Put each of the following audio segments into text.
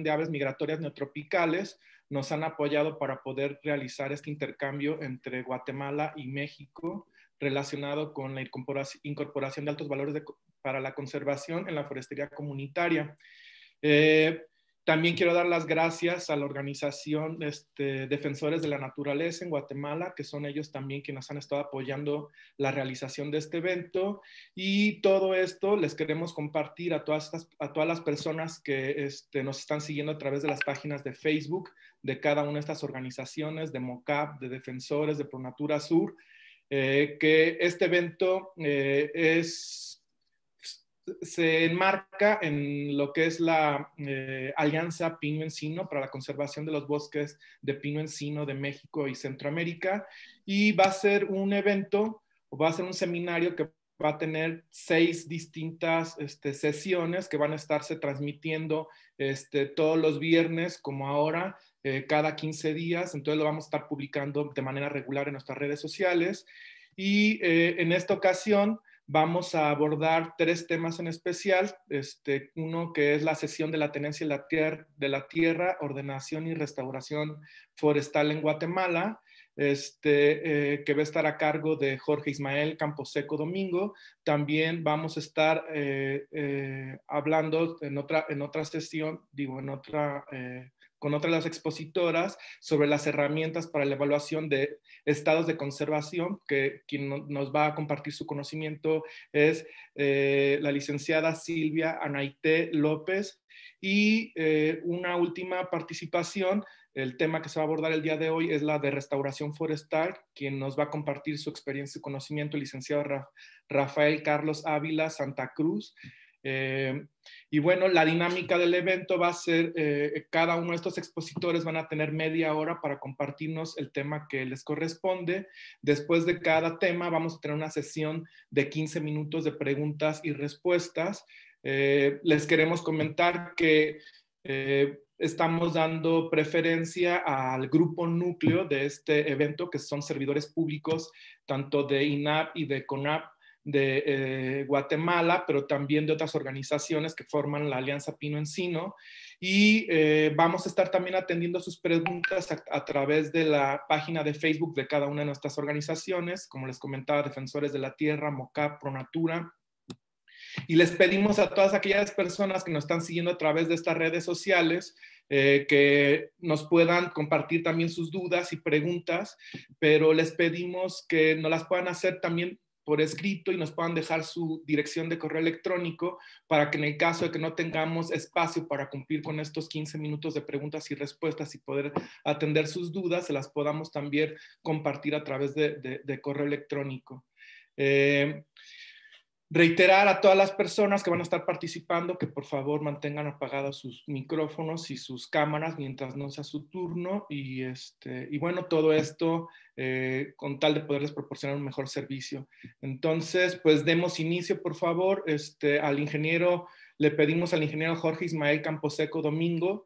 de Aves Migratorias Neotropicales nos han apoyado para poder realizar este intercambio entre Guatemala y México relacionado con la incorporación de altos valores para la conservación en la forestería comunitaria. Eh, también quiero dar las gracias a la organización este, Defensores de la Naturaleza en Guatemala, que son ellos también quienes han estado apoyando la realización de este evento. Y todo esto les queremos compartir a todas, las personas que este, nos están siguiendo a través de las páginas de Facebook de cada una de estas organizaciones, de MOCAP, de Defensores, de Pronatura Sur, eh, que este evento eh, es se enmarca en lo que es la eh, Alianza Pino Encino para la conservación de los bosques de pino encino de México y Centroamérica. Y va a ser un evento o va a ser un seminario que va a tener seis distintas este, sesiones que van a estarse transmitiendo este, todos los viernes como ahora eh, cada 15 días, entonces lo vamos a estar publicando de manera regular en nuestras redes sociales. Y eh, en esta ocasión vamos a abordar tres temas en especial. Este, uno que es la sesión de la tenencia de la tierra, ordenación y restauración forestal en Guatemala, este, eh, que va a estar a cargo de Jorge Ismael Camposeco Domingo. También vamos a estar eh, eh, hablando en otra, en otra sesión, digo, en otra con otras de las expositoras sobre las herramientas para la evaluación de estados de conservación, que quien nos va a compartir su conocimiento es eh, la licenciada Silvia Anaité López. Y eh, una última participación, el tema que se va a abordar el día de hoy es la de restauración forestal, quien nos va a compartir su experiencia y conocimiento, el licenciado Rafael Carlos Ávila Santa Cruz. Eh, y bueno, la dinámica del evento va a ser, eh, cada uno de estos expositores van a tener media hora para compartirnos el tema que les corresponde. Después de cada tema vamos a tener una sesión de 15 minutos de preguntas y respuestas. Eh, les queremos comentar que estamos dando preferencia al grupo núcleo de este evento, que son servidores públicos, tanto de INAP y de CONAP, de eh, Guatemala, pero también de otras organizaciones que forman la Alianza Pino Encino. Y eh, vamos a estar también atendiendo sus preguntas a, través de la página de Facebook de cada una de nuestras organizaciones, como les comentaba, Defensores de la Tierra, MOCAP, Pronatura. Y les pedimos a todas aquellas personas que nos están siguiendo a través de estas redes sociales eh, que nos puedan compartir también sus dudas y preguntas, pero les pedimos que nos las puedan hacer también por escrito y nos puedan dejar su dirección de correo electrónico para que en el caso de que no tengamos espacio para cumplir con estos 15 minutos de preguntas y respuestas y poder atender sus dudas, se las podamos también compartir a través de, correo electrónico. Eh, reiterar a todas las personas que van a estar participando que por favor mantengan apagados sus micrófonos y sus cámaras mientras no sea su turno y, este, y bueno, todo esto eh, con tal de poderles proporcionar un mejor servicio. Entonces, pues demos inicio por favor este, al ingeniero, le pedimos al ingeniero Jorge Ismael Camposeco Domingo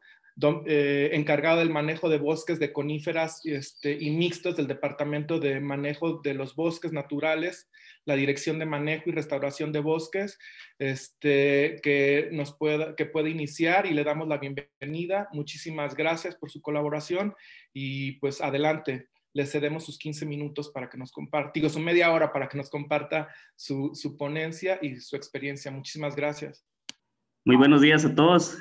eh, encargado del manejo de bosques de coníferas este, y mixtos del Departamento de Manejo de los Bosques Naturales, la Dirección de Manejo y Restauración de Bosques, este, que nos pueda, que puede iniciar y le damos la bienvenida. Muchísimas gracias por su colaboración y pues adelante. Le cedemos sus 15 minutos para que nos comparta, digo, su media hora para que nos comparta su, su ponencia y su experiencia. Muchísimas gracias. Muy buenos días a todos.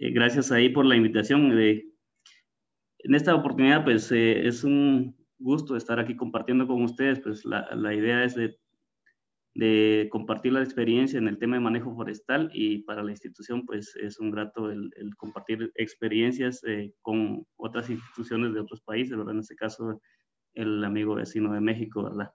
Eh, gracias ahí por la invitación. en esta oportunidad, pues eh, es un gusto estar aquí compartiendo con ustedes. Pues la, idea es de, compartir la experiencia en el tema de manejo forestal y para la institución, pues es un grato el, el compartir experiencias eh, con otras instituciones de otros países, ¿verdad? En este caso, el amigo vecino de México, ¿verdad?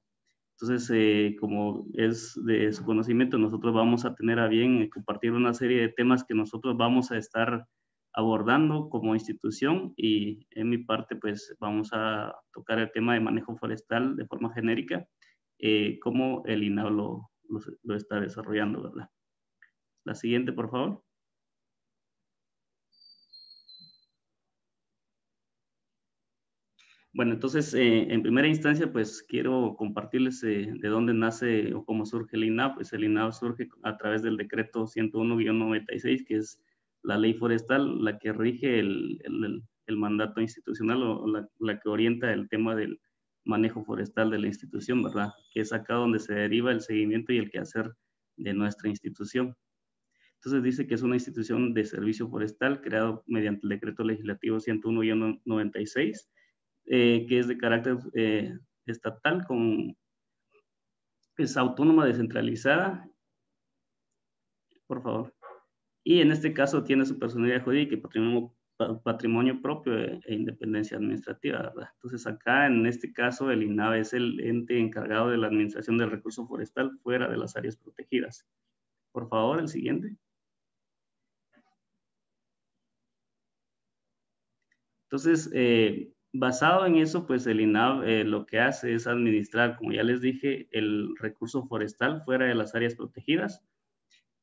Entonces, eh, como es de su conocimiento, nosotros vamos a tener a bien eh, compartir una serie de temas que nosotros vamos a estar abordando como institución y en mi parte, pues vamos a tocar el tema de manejo forestal de forma genérica, eh, como el INAO lo, lo está desarrollando, ¿verdad? La siguiente, por favor. Bueno, entonces, eh, en primera instancia, pues quiero compartirles eh, de dónde nace o cómo surge el INAP. Pues el INAP surge a través del decreto 101-96, que es la ley forestal, la que rige el, el, mandato institucional o la, la, que orienta el tema del manejo forestal de la institución, ¿verdad? Que es acá donde se deriva el seguimiento y el quehacer de nuestra institución. Entonces dice que es una institución de servicio forestal creado mediante el decreto legislativo 101-96, eh, que es de carácter eh, estatal, es autónoma, descentralizada. Por favor. Y en este caso tiene su personalidad jurídica y patrimonio, patrimonio propio e, e independencia administrativa, ¿verdad? Entonces acá en este caso el INAVE es el ente encargado de la administración del recurso forestal fuera de las áreas protegidas. Por favor, el siguiente. Entonces, eh, basado en eso, pues el INAV eh, lo que hace es administrar, como ya les dije, el recurso forestal fuera de las áreas protegidas.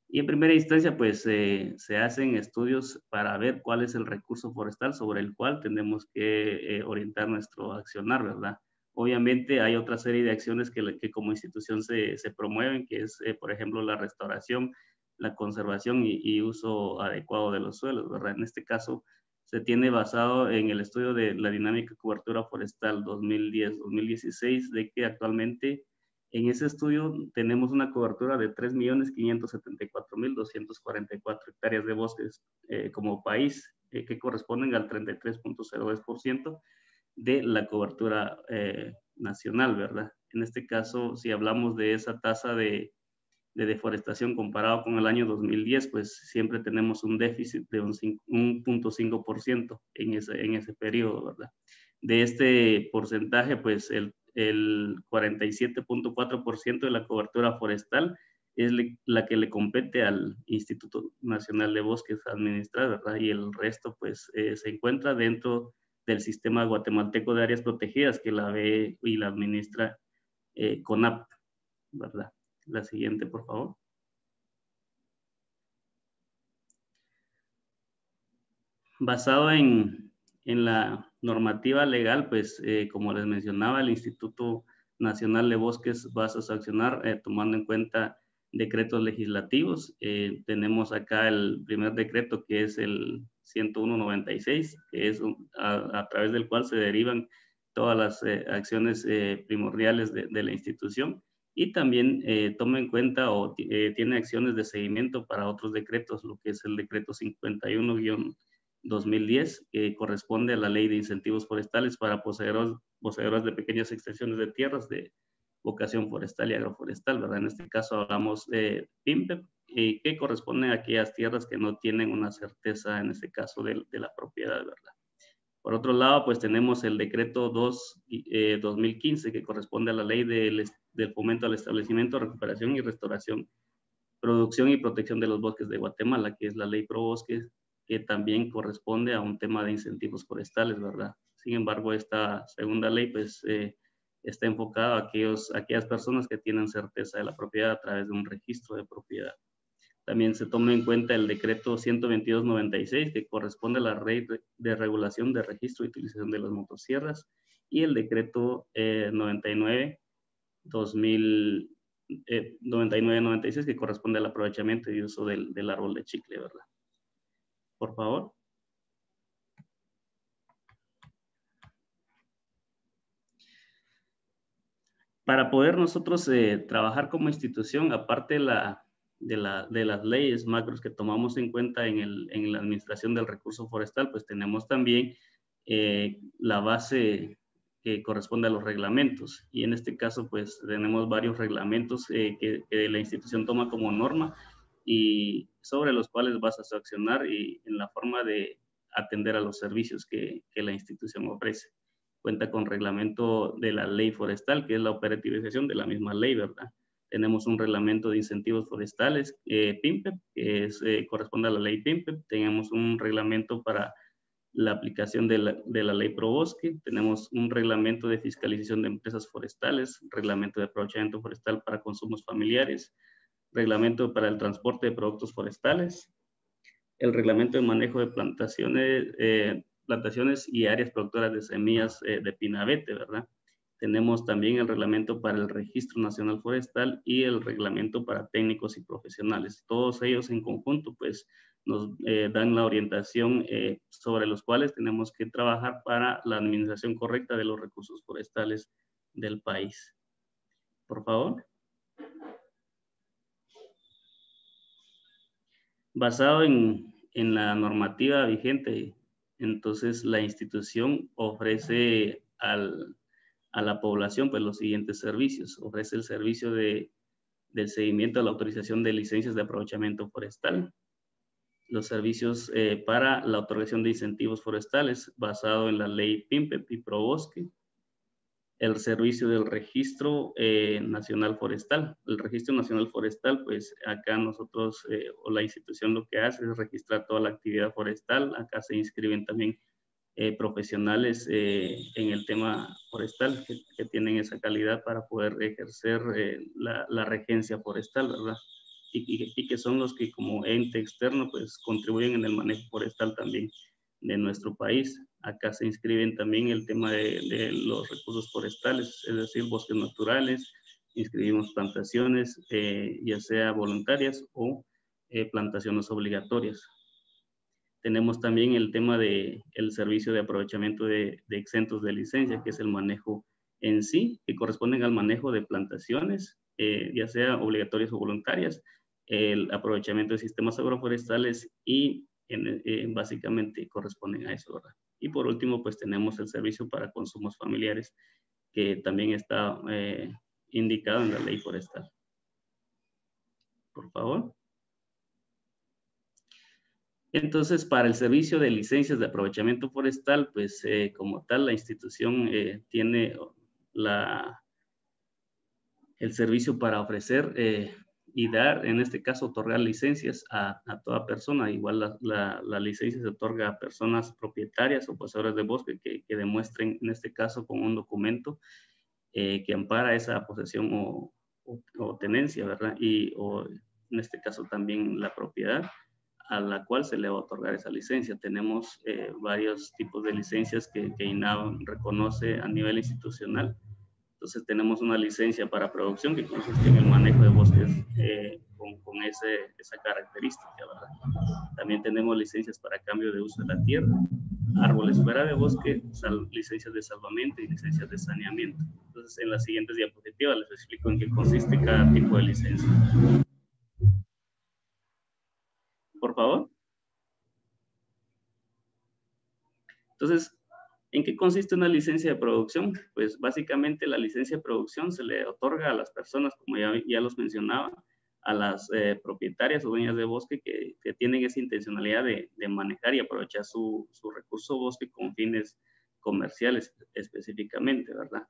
Y en primera instancia, pues eh, se hacen estudios para ver cuál es el recurso forestal sobre el cual tenemos que orientar nuestro accionar, ¿verdad? Obviamente hay otra serie de acciones que, que como institución se, se, promueven, que es, por ejemplo, la restauración, la conservación y, y, uso adecuado de los suelos, ¿verdad? En este caso, se tiene basado en el estudio de la dinámica cobertura forestal 2010-2016, de que actualmente en ese estudio tenemos una cobertura de 3.574.244 hectáreas de bosques eh, como país, eh, que corresponden al 33.02% de la cobertura eh, nacional, ¿verdad? En este caso, si hablamos de esa tasa de de deforestación comparado con el año 2010, pues siempre tenemos un déficit de un 1.5% en ese, en ese periodo, ¿verdad? De este porcentaje, pues el, el 47.4% de la cobertura forestal es la que le compete al Instituto Nacional de Bosques administrar, ¿verdad? Y el resto, pues, eh, se encuentra dentro del sistema guatemalteco de áreas protegidas que la ve y la administra eh, CONAP, ¿verdad? La siguiente, por favor. Basado en, la normativa legal, pues eh, como les mencionaba, el Instituto Nacional de Bosques va a sancionar eh, tomando en cuenta decretos legislativos. Eh, tenemos acá el primer decreto que es el 10196, que es a, través del cual se derivan todas las acciones primordiales de, la institución y también eh, toma en cuenta o eh, tiene acciones de seguimiento para otros decretos, lo que es el decreto 51-2010, que corresponde a la ley de incentivos forestales para poseedores, poseedores de pequeñas extensiones de tierras de vocación forestal y agroforestal, ¿verdad? En este caso hablamos de PIMPEP, que corresponde a aquellas tierras que no tienen una certeza, en este caso, de, de la propiedad, ¿verdad? Por otro lado, pues tenemos el decreto 2, 2015 eh, que corresponde a la ley del, del, fomento al establecimiento, recuperación y restauración, producción y protección de los bosques de Guatemala, que es la ley pro bosques, que también corresponde a un tema de incentivos forestales, ¿verdad? Sin embargo, esta segunda ley, pues, eh, está enfocada a, aquellos, a aquellas personas que tienen certeza de la propiedad a través de un registro de propiedad. También se toma en cuenta el decreto 122-96 que corresponde a la ley de regulación de registro y utilización de las motosierras y el decreto 99 2000 99-96 que corresponde al aprovechamiento y uso del, del árbol de chicle, ¿verdad? Por favor. Para poder nosotros eh, trabajar como institución, aparte de la, de, la, de, las leyes macros que tomamos en cuenta en, el, en, la administración del recurso forestal, pues tenemos también eh, la base que corresponde a los reglamentos. Y en este caso, pues tenemos varios reglamentos eh, que, la institución toma como norma y sobre los cuales vas a accionar y en la forma de atender a los servicios que, que la institución ofrece. Cuenta con reglamento de la ley forestal, que es la operativización de la misma ley, ¿verdad? Tenemos un reglamento de incentivos forestales, eh, PIMPEP, que es, eh, corresponde a la ley PIMPEP, tenemos un reglamento para la aplicación de la, de la ley ProBosque, tenemos un reglamento de fiscalización de empresas forestales, reglamento de aprovechamiento forestal para consumos familiares, reglamento para el transporte de productos forestales, el reglamento de manejo de plantaciones, eh, plantaciones y áreas productoras de semillas de pinabete, ¿verdad? Tenemos también el reglamento para el Registro Nacional Forestal y el reglamento para técnicos y profesionales. Todos ellos en conjunto, pues, nos eh, dan la orientación eh, sobre los cuales tenemos que trabajar para la administración correcta de los recursos forestales del país. Por favor. Basado en, en la normativa vigente, entonces la institución ofrece al, a la población pues los siguientes servicios. Ofrece el servicio de, del seguimiento a la autorización de licencias de aprovechamiento forestal, los servicios eh, para la otorgación de incentivos forestales basado en la ley PIMPEP y ProBosque, el servicio del registro eh, nacional forestal. El registro nacional forestal, pues acá nosotros eh, o la institución lo que hace es registrar toda la actividad forestal. Acá se inscriben también eh, profesionales eh, en el tema forestal que, tienen esa calidad para poder ejercer eh, la, la, regencia forestal, ¿verdad? Y, y, que son los que como ente externo pues contribuyen en el manejo forestal también de nuestro país. Acá se inscriben también el tema de, de los recursos forestales, es decir, bosques naturales, inscribimos plantaciones, ya sea voluntarias o plantaciones obligatorias. Tenemos también el tema del el servicio de aprovechamiento de, exentos de licencia, que es el manejo en sí, que corresponden al manejo de plantaciones, eh, ya sea obligatorias o voluntarias, el aprovechamiento de sistemas agroforestales y básicamente corresponden a eso, ¿verdad? Y por último, pues tenemos el servicio para consumos familiares, que también está eh, indicado en la ley forestal. Por favor. Entonces, para el servicio de licencias de aprovechamiento forestal, pues eh, como tal, la institución eh, tiene la, el servicio para ofrecer eh, y dar, en este caso, otorgar licencias a, toda persona. Igual la, licencia se otorga a personas propietarias o poseedores de bosque que, demuestren, en este caso, con un documento que ampara esa posesión o, tenencia, ¿verdad? Y o, en este caso también la propiedad a la cual se le va a otorgar esa licencia. Tenemos eh, varios tipos de licencias que, que reconoce a nivel institucional. Entonces tenemos una licencia para producción que consiste en el manejo de bosques eh, con, esa característica. También tenemos licencias para cambio de uso de la tierra, árboles fuera de bosque, licencias de salvamento y licencias de saneamiento. Entonces en las siguientes diapositivas les explico en qué consiste cada tipo de licencia. Por favor. Entonces, ¿en qué consiste una licencia de producción? Pues básicamente la licencia de producción se le otorga a las personas, como ya, ya los mencionaba, a las eh, propietarias o dueñas de bosque que, tienen esa intencionalidad de, manejar y aprovechar su, su, recurso bosque con fines comerciales específicamente, ¿verdad?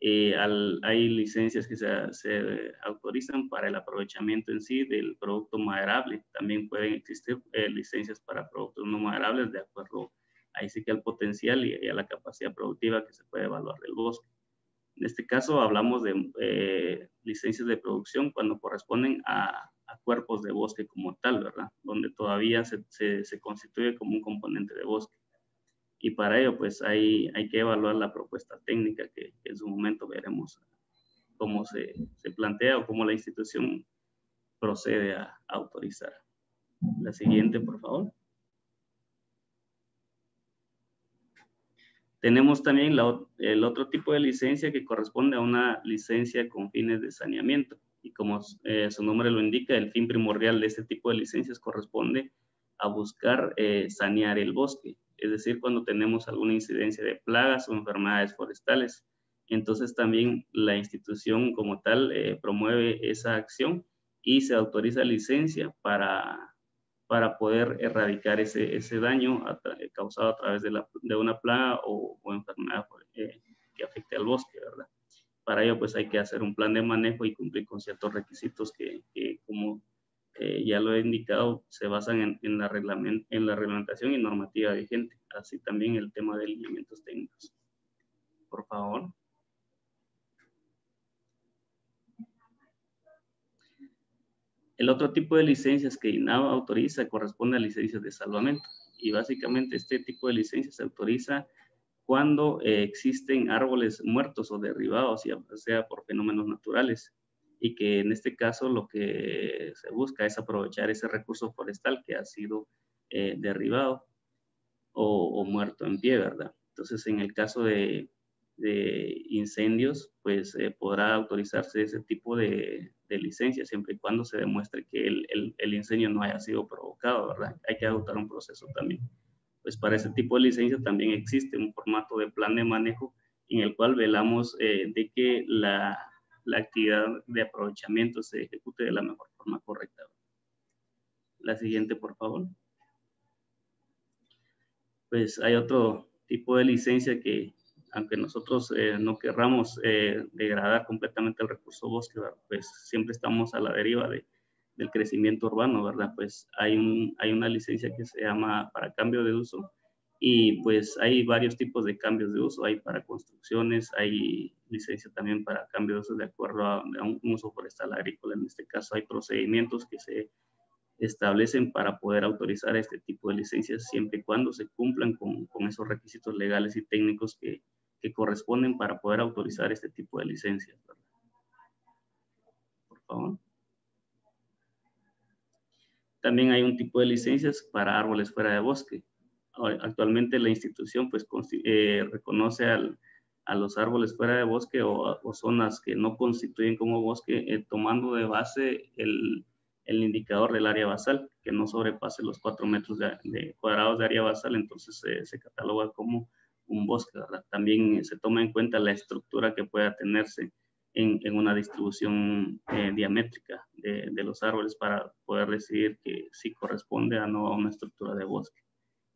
Eh, hay licencias que se, autorizan para el aprovechamiento en sí del producto maderable. También pueden existir eh, licencias para productos no maderables de acuerdo ahí sí que al potencial y, a la capacidad productiva que se puede evaluar del bosque. En este caso hablamos de eh, licencias de producción cuando corresponden a, cuerpos de bosque como tal, ¿verdad? Donde todavía se, se constituye como un componente de bosque y para ello pues hay, hay que evaluar la propuesta técnica que, en su momento veremos cómo se, se, plantea o cómo la institución procede a, autorizar. La siguiente, por favor. Tenemos también el otro tipo de licencia que corresponde a una licencia con fines de saneamiento. Y como eh, su nombre lo indica, el fin primordial de este tipo de licencias corresponde buscar eh, sanear el bosque es decir, cuando tenemos alguna incidencia de plagas o enfermedades forestales. Entonces también la institución como tal eh, promueve esa acción y se autoriza licencia para, para poder erradicar ese, ese daño causado a través de, la, de una plaga o, enfermedad eh, que afecte al bosque, ¿verdad? Para ello, pues hay que hacer un plan de manejo y cumplir con ciertos requisitos que como eh, ya lo he indicado, se basan en, la en la reglamentación y normativa vigente, así también el tema de alineamientos técnicos. Por favor. El otro tipo de licencias que INAVA autoriza corresponde a licencias de salvamento y básicamente este tipo de licencias se autoriza cuando eh, existen árboles muertos o derribados, ya sea por fenómenos naturales y que en este caso lo que se busca es aprovechar ese recurso forestal que ha sido eh, derribado o, muerto en pie, ¿verdad? Entonces, en el caso de, incendios, pues eh, podrá autorizarse ese tipo de, licencia siempre y cuando se demuestre que el, incendio no haya sido provocado, ¿verdad? Hay que adoptar un proceso también. Pues para ese tipo de licencia también existe un formato de plan de manejo en el cual velamos eh, de que la, la actividad de aprovechamiento se ejecute de la mejor forma correcta. La siguiente, por favor. Pues hay otro tipo de licencia que, aunque nosotros eh, no querramos eh, degradar completamente el recurso bosque, pues siempre estamos a la deriva de, del crecimiento urbano, ¿verdad? Pues hay, un, hay una licencia que se llama para cambio de uso y pues hay varios tipos de cambios de uso, hay para construcciones, hay licencia también para cambio de uso de acuerdo a, un uso forestal agrícola. En este caso hay procedimientos que se establecen para poder autorizar este tipo de licencias siempre y cuando se cumplan con, con esos requisitos legales y técnicos que, que, corresponden para poder autorizar este tipo de licencias. Por favor. También hay un tipo de licencias para árboles fuera de bosque actualmente la institución pues eh, reconoce a los árboles fuera de bosque o, zonas que no constituyen como bosque, eh, tomando de base el, indicador del área basal, que no sobrepase los 4 metros de, cuadrados de área basal, entonces se cataloga como un bosque. También se toma en cuenta la estructura que pueda tenerse en, una distribución eh, diamétrica de, los árboles para poder decidir que si corresponde o no a una estructura de bosque.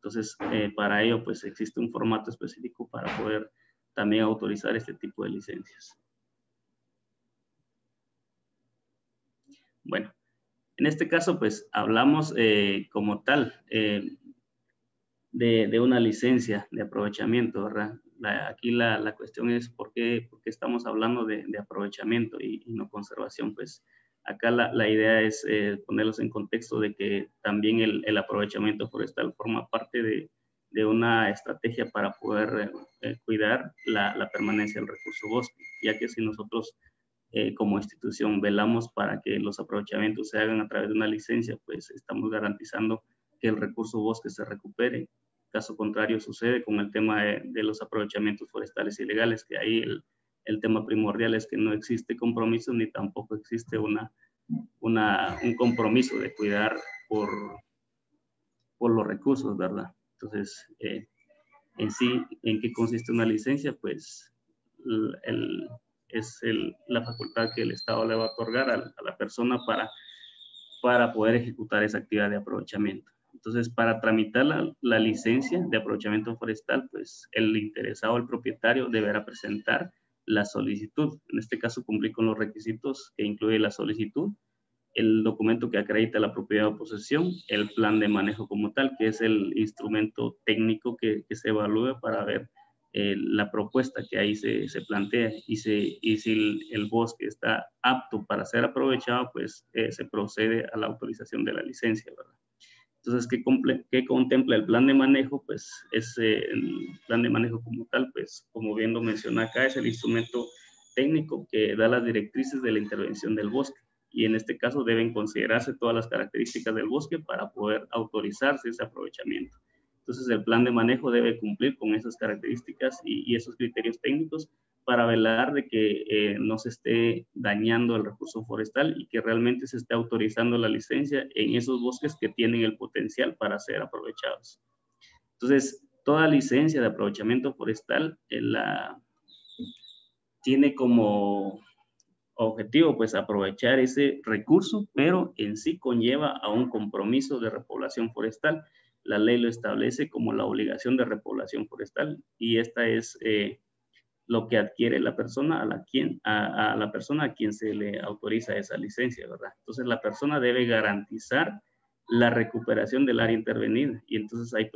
Entonces, eh, para ello, pues existe un formato específico para poder también autorizar este tipo de licencias. Bueno, en este caso, pues hablamos eh, como tal eh, de, una licencia de aprovechamiento, ¿verdad? aquí la, cuestión es por qué, por qué estamos hablando de, aprovechamiento y, y, no conservación, pues Acá la, idea es eh, ponerlos en contexto de que también el, aprovechamiento forestal forma parte de, una estrategia para poder eh, cuidar la, permanencia del recurso bosque, ya que si nosotros eh, como institución velamos para que los aprovechamientos se hagan a través de una licencia, pues estamos garantizando que el recurso bosque se recupere. Caso contrario sucede con el tema de, de los aprovechamientos forestales ilegales, que ahí el, el tema primordial es que no existe compromiso ni tampoco existe una, una, un compromiso de cuidar por, por los recursos, ¿verdad? Entonces, eh, en sí, ¿en qué consiste una licencia? Pues el, es el, la facultad que el Estado le va a otorgar a, la persona para, para poder ejecutar esa actividad de aprovechamiento. Entonces, para tramitar la, la, licencia de aprovechamiento forestal, pues el interesado, el propietario, deberá presentar la solicitud. En este caso, cumplir con los requisitos que incluye la solicitud, el documento que acredita la propiedad o posesión, el plan de manejo como tal, que es el instrumento técnico que, se evalúa para ver eh, la propuesta que ahí se, plantea y, se, y si el, bosque está apto para ser aprovechado, pues eh, se procede a la autorización de la licencia, ¿verdad? Entonces, ¿qué, contempla el plan de manejo? Pues ese el plan de manejo como tal, pues como bien lo menciona acá, es el instrumento técnico que da las directrices de la intervención del bosque. Y en este caso deben considerarse todas las características del bosque para poder autorizarse ese aprovechamiento. Entonces, el plan de manejo debe cumplir con esas características y, y esos criterios técnicos para velar de que eh, no se esté dañando el recurso forestal y que realmente se esté autorizando la licencia en esos bosques que tienen el potencial para ser aprovechados. Entonces, toda licencia de aprovechamiento forestal eh, la, tiene como objetivo pues aprovechar ese recurso, pero en sí conlleva a un compromiso de repoblación forestal. La ley lo establece como la obligación de repoblación forestal y esta es... Eh, lo que adquiere la persona a la, quien, a, la persona a quien se le autoriza esa licencia, ¿verdad? Entonces la persona debe garantizar la recuperación del área intervenida y entonces hay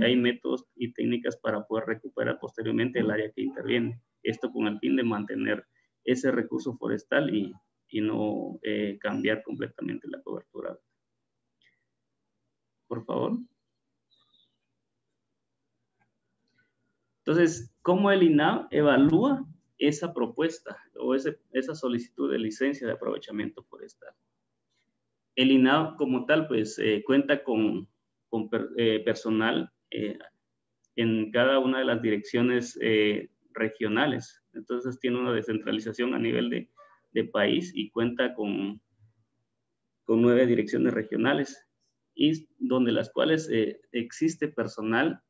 hay métodos y técnicas para poder recuperar posteriormente el área que interviene. Esto con el fin de mantener ese recurso forestal y, y no eh, cambiar completamente la cobertura. Por favor. Entonces, ¿cómo el INAV evalúa esa propuesta o esa solicitud de licencia de aprovechamiento forestal. El INAO como tal, pues eh, cuenta con, eh, personal eh, en cada una de las direcciones regionales. Entonces tiene una descentralización a nivel de, de país y cuenta con, con nueve direcciones regionales y donde las cuales existe personal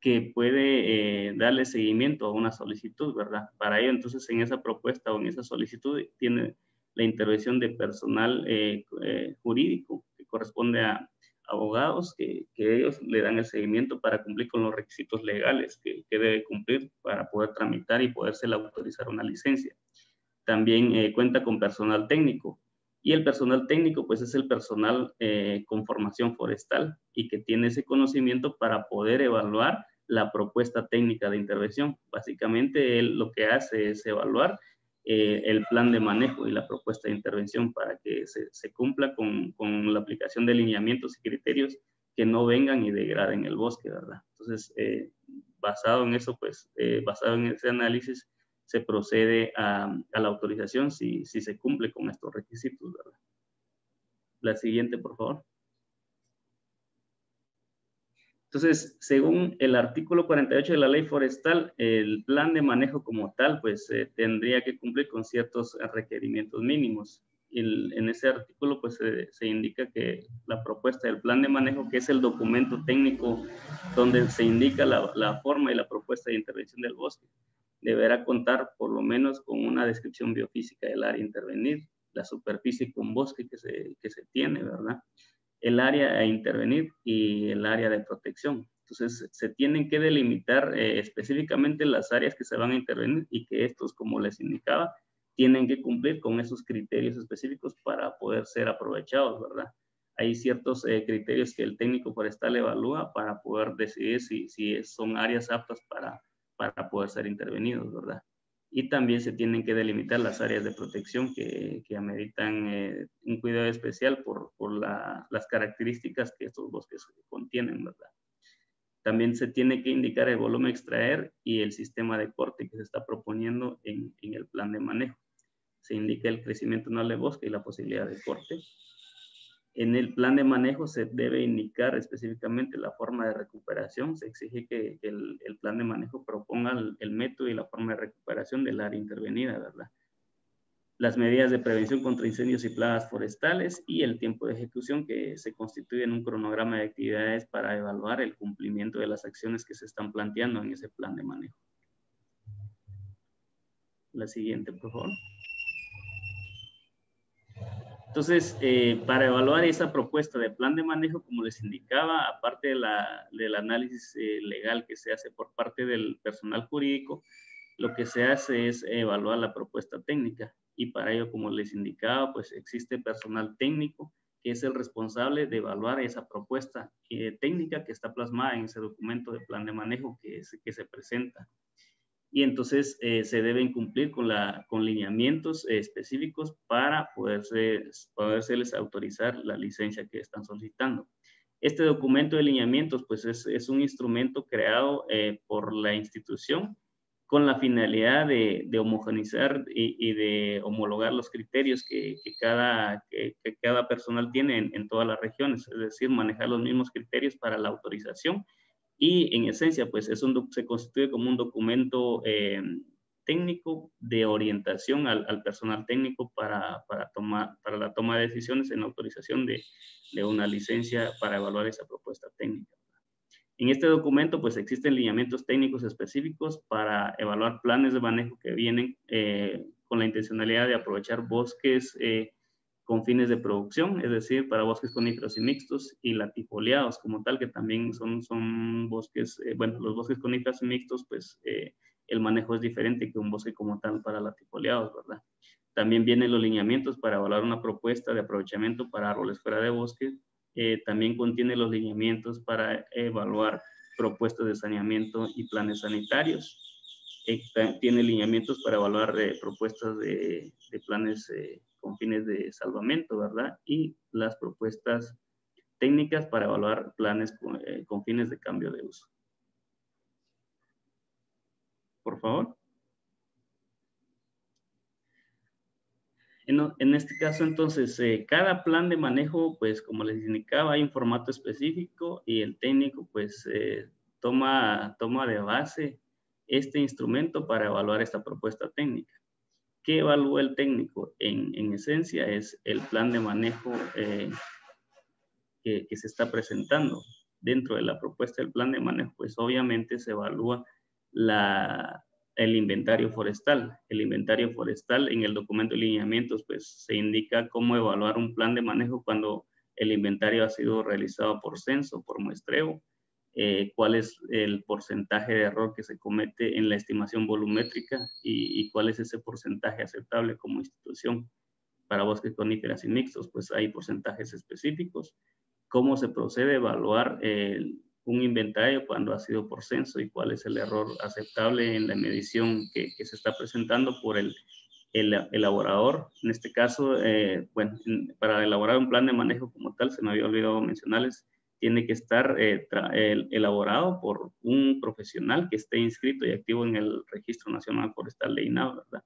que puede eh, darle seguimiento a una solicitud, ¿verdad? Para ello, entonces, en esa propuesta o en esa solicitud tiene la intervención de personal eh, eh, jurídico que corresponde a abogados que, que, ellos le dan el seguimiento para cumplir con los requisitos legales que, que debe cumplir para poder tramitar y poderse autorizar una licencia. También cuenta con personal técnico y el personal técnico, pues es el personal con formación forestal y que tiene ese conocimiento para poder evaluar la propuesta técnica de intervención. Básicamente, él lo que hace es evaluar eh, el plan de manejo y la propuesta de intervención para que se, cumpla con, la aplicación de lineamientos y criterios que no vengan y degraden el bosque, ¿verdad? Entonces, eh, basado en eso, pues, eh, basado en ese análisis, se procede a, a la autorización si, si se cumple con estos requisitos, ¿verdad? La siguiente, por favor. Entonces, según el artículo 48 de la ley forestal, el plan de manejo como tal, pues eh, tendría que cumplir con ciertos requerimientos mínimos. en ese artículo, pues se indica que la propuesta del plan de manejo, que es el documento técnico donde se indica la, la forma y la propuesta de intervención del bosque, deberá contar por lo menos con una descripción biofísica del área a intervenir, la superficie con bosque que se, que se tiene, ¿verdad? El área a intervenir y el área de protección. Entonces, se tienen que delimitar eh, específicamente las áreas que se van a intervenir y que estos, como les indicaba, tienen que cumplir con esos criterios específicos para poder ser aprovechados, ¿verdad? Hay ciertos eh, criterios que el técnico forestal evalúa para poder decidir si, si son áreas aptas para, para poder ser intervenidos, ¿verdad? Y también se tienen que delimitar las áreas de protección que, que ameritan eh, un cuidado especial por, por las características que estos bosques contienen, ¿verdad? También se tiene que indicar el volumen extraer y el sistema de corte que se está proponiendo en, en el plan de manejo. Se indica el crecimiento anual de bosque y la posibilidad de corte en el plan de manejo se debe indicar específicamente la forma de recuperación. Se exige que, el, plan de manejo proponga el, método y la forma de recuperación del área intervenida, ¿verdad? Las medidas de prevención contra incendios y plagas forestales y el tiempo de ejecución que se constituye en un cronograma de actividades para evaluar el cumplimiento de las acciones que se están planteando en ese plan de manejo. La siguiente, por favor. Entonces, eh, para evaluar esa propuesta de plan de manejo, como les indicaba, aparte de la, del análisis eh, legal que se hace por parte del personal jurídico, lo que se hace es evaluar la propuesta técnica. Y para ello, como les indicaba, pues existe personal técnico que es el responsable de evaluar esa propuesta eh, técnica que está plasmada en ese documento de plan de manejo que, que se presenta y entonces eh, se deben cumplir con, la, con lineamientos específicos para poderse, poderse autorizar la licencia que están solicitando. Este documento de lineamientos pues es, es un instrumento creado eh, por la institución con la finalidad de, de homogenizar y, de homologar los criterios que, cada, que, cada personal tiene en, en todas las regiones, es decir, manejar los mismos criterios para la autorización y en esencia, pues es un, se constituye como un documento eh, técnico de orientación al, al personal técnico para, para, tomar, para la toma de decisiones en la autorización de, de, una licencia para evaluar esa propuesta técnica. En este documento, pues existen lineamientos técnicos específicos para evaluar planes de manejo que vienen eh, con la intencionalidad de aprovechar bosques eh, con fines de producción, es decir, para bosques coníferos y mixtos y latifoliados como tal, que también son, son bosques, eh, bueno, los bosques coníferos y mixtos, pues eh, el manejo es diferente que un bosque como tal para latifoliados, ¿verdad? También vienen los lineamientos para evaluar una propuesta de aprovechamiento para árboles fuera de bosque. Eh, también contiene los lineamientos para evaluar propuestas de saneamiento y planes sanitarios. tiene lineamientos para evaluar propuestas de, de planes con fines de salvamento, ¿verdad? Y las propuestas técnicas para evaluar planes eh, con, fines de cambio de uso. Por favor. en, este caso, entonces, eh, cada plan de manejo, pues como les indicaba, hay un formato específico y el técnico, pues, eh, toma, toma de base este instrumento para evaluar esta propuesta técnica. ¿Qué evalúa el técnico? En, en esencia es el plan de manejo eh, que, se está presentando. Dentro de la propuesta del plan de manejo, pues obviamente se evalúa el inventario forestal. El inventario forestal en el documento de lineamientos, pues se indica cómo evaluar un plan de manejo cuando el inventario ha sido realizado por censo, por muestreo, eh, cuál es el porcentaje de error que se comete en la estimación volumétrica y, cuál es ese porcentaje aceptable como institución. Para bosques coníferas y mixtos, pues hay porcentajes específicos. ¿Cómo se procede a evaluar un inventario cuando ha sido por censo y cuál es el error aceptable en la medición que, se está presentando por el, el elaborador. En este caso, eh, bueno, para elaborar un plan de manejo como tal, se me había olvidado mencionarles, tiene que estar eh, elaborado por un profesional que esté inscrito y activo en el Registro Nacional Forestal de INAV, ¿verdad?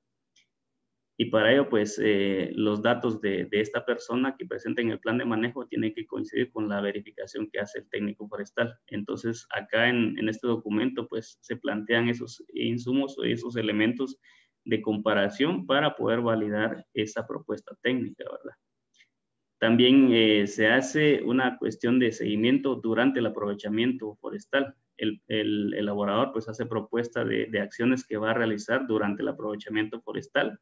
Y para ello, pues, eh, los datos de, esta persona que presenta en el plan de manejo tienen que coincidir con la verificación que hace el técnico forestal. Entonces, acá en, este documento, pues, se plantean esos insumos o esos elementos de comparación para poder validar esa propuesta técnica, ¿verdad? También eh, se hace una cuestión de seguimiento durante el aprovechamiento forestal. El, elaborador, pues, hace propuesta de, de acciones que va a realizar durante el aprovechamiento forestal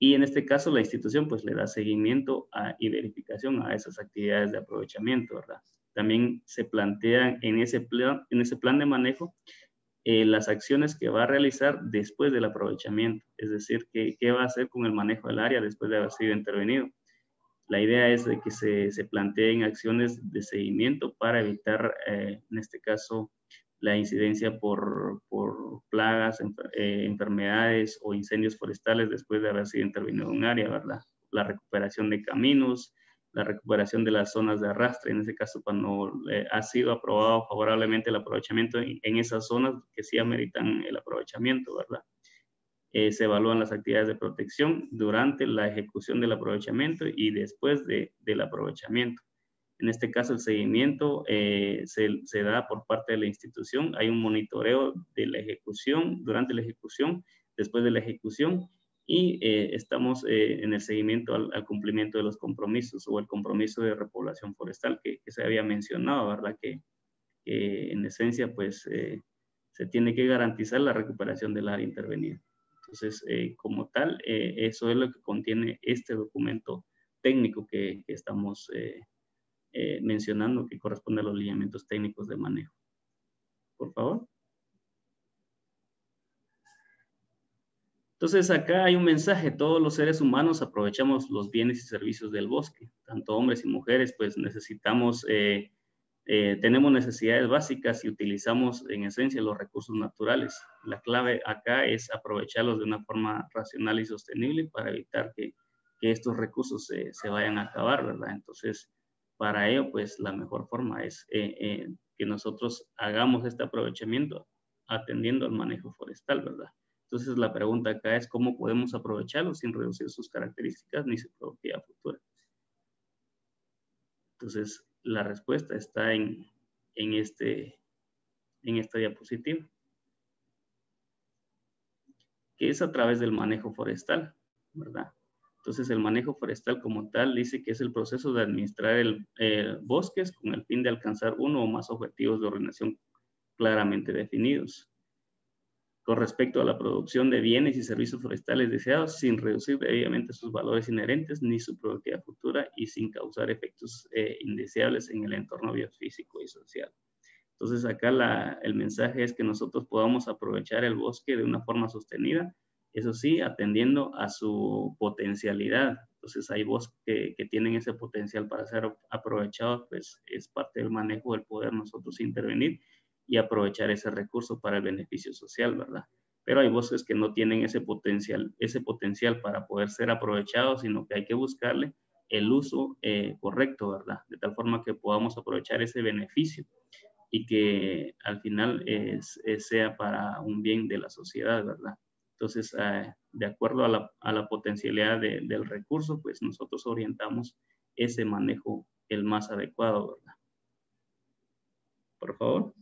y en este caso la institución pues le da seguimiento y verificación a esas actividades de aprovechamiento, ¿verdad? También se plantean en ese plan, en ese plan de manejo eh, las acciones que va a realizar después del aprovechamiento, es decir, qué, qué va a hacer con el manejo del área después de haber sido intervenido. La idea es de que se, se planteen acciones de seguimiento para evitar, eh, en este caso, la incidencia por, por plagas, eh, enfermedades o incendios forestales después de haber sido intervenido en un área, ¿verdad? La recuperación de caminos, la recuperación de las zonas de arrastre, en ese caso cuando eh, ha sido aprobado favorablemente el aprovechamiento en, esas zonas que sí ameritan el aprovechamiento, ¿verdad? Eh, se evalúan las actividades de protección durante la ejecución del aprovechamiento y después de, del aprovechamiento. En este caso, el seguimiento eh, se, da por parte de la institución. Hay un monitoreo de la ejecución, durante la ejecución, después de la ejecución, y eh, estamos en el seguimiento al, cumplimiento de los compromisos o el compromiso de repoblación forestal que, se había mencionado, ¿verdad? Que, en esencia, pues, se tiene que garantizar la recuperación del área intervenida. Entonces, como tal, eso es lo que contiene este documento técnico que, estamos eh, mencionando que corresponde a los lineamientos técnicos de manejo. Por favor. Entonces acá hay un mensaje, todos los seres humanos aprovechamos los bienes y servicios del bosque, tanto hombres y mujeres, pues necesitamos, eh, eh, tenemos necesidades básicas y utilizamos en esencia los recursos naturales. La clave acá es aprovecharlos de una forma racional y sostenible para evitar que, que estos recursos se, se, vayan a acabar, ¿verdad? Entonces, para ello, pues la mejor forma es eh, eh, que nosotros hagamos este aprovechamiento atendiendo al manejo forestal, ¿verdad? Entonces la pregunta acá es cómo podemos aprovecharlo sin reducir sus características ni su productividad futura. Entonces la respuesta está en, en, este, en esta diapositiva, que es a través del manejo forestal, ¿verdad? Entonces, el manejo forestal como tal dice que es el proceso de administrar el, bosques con el fin de alcanzar uno o más objetivos de ordenación claramente definidos. Con respecto a la producción de bienes y servicios forestales deseados, sin reducir debidamente sus valores inherentes ni su productividad futura y sin causar efectos eh, indeseables en el entorno biofísico y social. Entonces, acá el mensaje es que nosotros podamos aprovechar el bosque de una forma sostenida eso sí, atendiendo a su potencialidad. Entonces hay bosques que, tienen ese potencial para ser aprovechados, pues es parte del manejo del poder nosotros intervenir y aprovechar ese recurso para el beneficio social, ¿verdad? Pero hay bosques que no tienen ese potencial, ese potencial para poder ser aprovechados, sino que hay que buscarle el uso eh, correcto, ¿verdad? De tal forma que podamos aprovechar ese beneficio y que al final sea para un bien de la sociedad, ¿verdad? Entonces, eh, de acuerdo a la, a la potencialidad del recurso, pues nosotros orientamos ese manejo el más adecuado, ¿verdad? Por favor.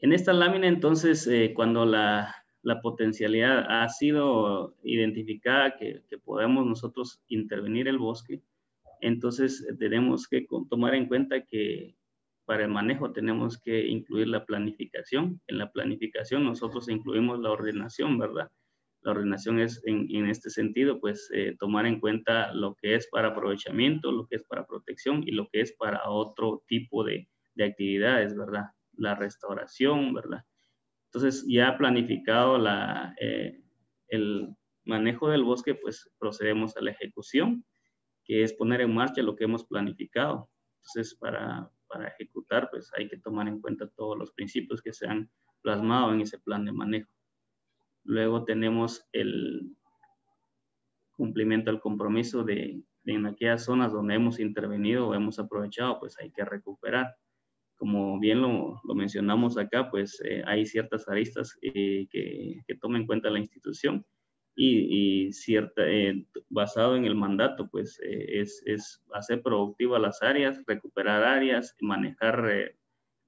En esta lámina, entonces, eh, cuando la, potencialidad ha sido identificada, que, que, podemos nosotros intervenir el bosque, entonces tenemos que tomar en cuenta que para el manejo tenemos que incluir la planificación. En la planificación nosotros incluimos la ordenación, ¿verdad? La ordenación es en, en este sentido, pues eh, tomar en cuenta lo que es para aprovechamiento, lo que es para protección y lo que es para otro tipo de, de actividades, ¿verdad? La restauración, ¿verdad? Entonces, ya planificado la, eh, el manejo del bosque, pues procedemos a la ejecución, que es poner en marcha lo que hemos planificado. Entonces, para, para ejecutar, pues hay que tomar en cuenta todos los principios que se han plasmado en ese plan de manejo. Luego tenemos el cumplimiento del compromiso de, de en aquellas zonas donde hemos intervenido o hemos aprovechado, pues hay que recuperar como bien lo, mencionamos acá, pues eh, hay ciertas aristas eh, que, que toma en cuenta la institución y, cierta, eh, basado en el mandato, pues es, es, hacer productivas las áreas, recuperar áreas, manejar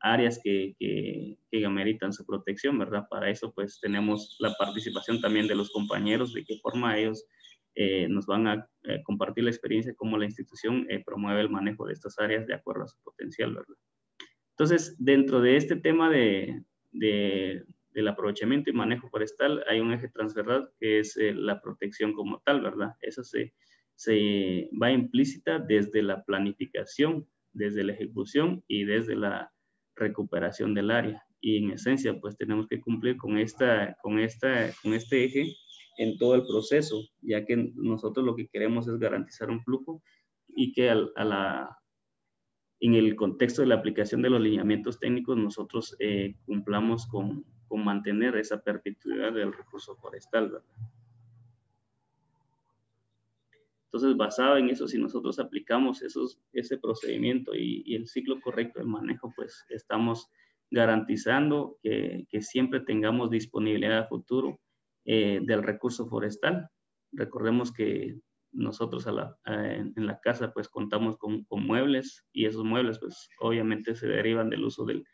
áreas que, que, que ameritan su protección, ¿verdad? Para eso, pues tenemos la participación también de los compañeros, de qué forma ellos nos van a compartir la experiencia, cómo la institución promueve el manejo de estas áreas de acuerdo a su potencial, ¿verdad? Entonces, dentro de este tema de, del aprovechamiento y manejo forestal, hay un eje transversal que es eh, la protección como tal, ¿verdad? Eso se, se va implícita desde la planificación, desde la ejecución y desde la recuperación del área. Y en esencia, pues tenemos que cumplir con, esta, con, esta, con este eje en todo el proceso, ya que nosotros lo que queremos es garantizar un flujo y que a la, en el contexto de la aplicación de los lineamientos técnicos, nosotros eh, cumplamos con, con, mantener esa perpetuidad del recurso forestal. ¿verdad? Entonces, basado en eso, si nosotros aplicamos esos, ese procedimiento y, el ciclo correcto de manejo, pues estamos garantizando que, que siempre tengamos disponibilidad a futuro eh, del recurso forestal. Recordemos que nosotros en, la casa pues contamos con, muebles y esos muebles pues obviamente se derivan del uso del,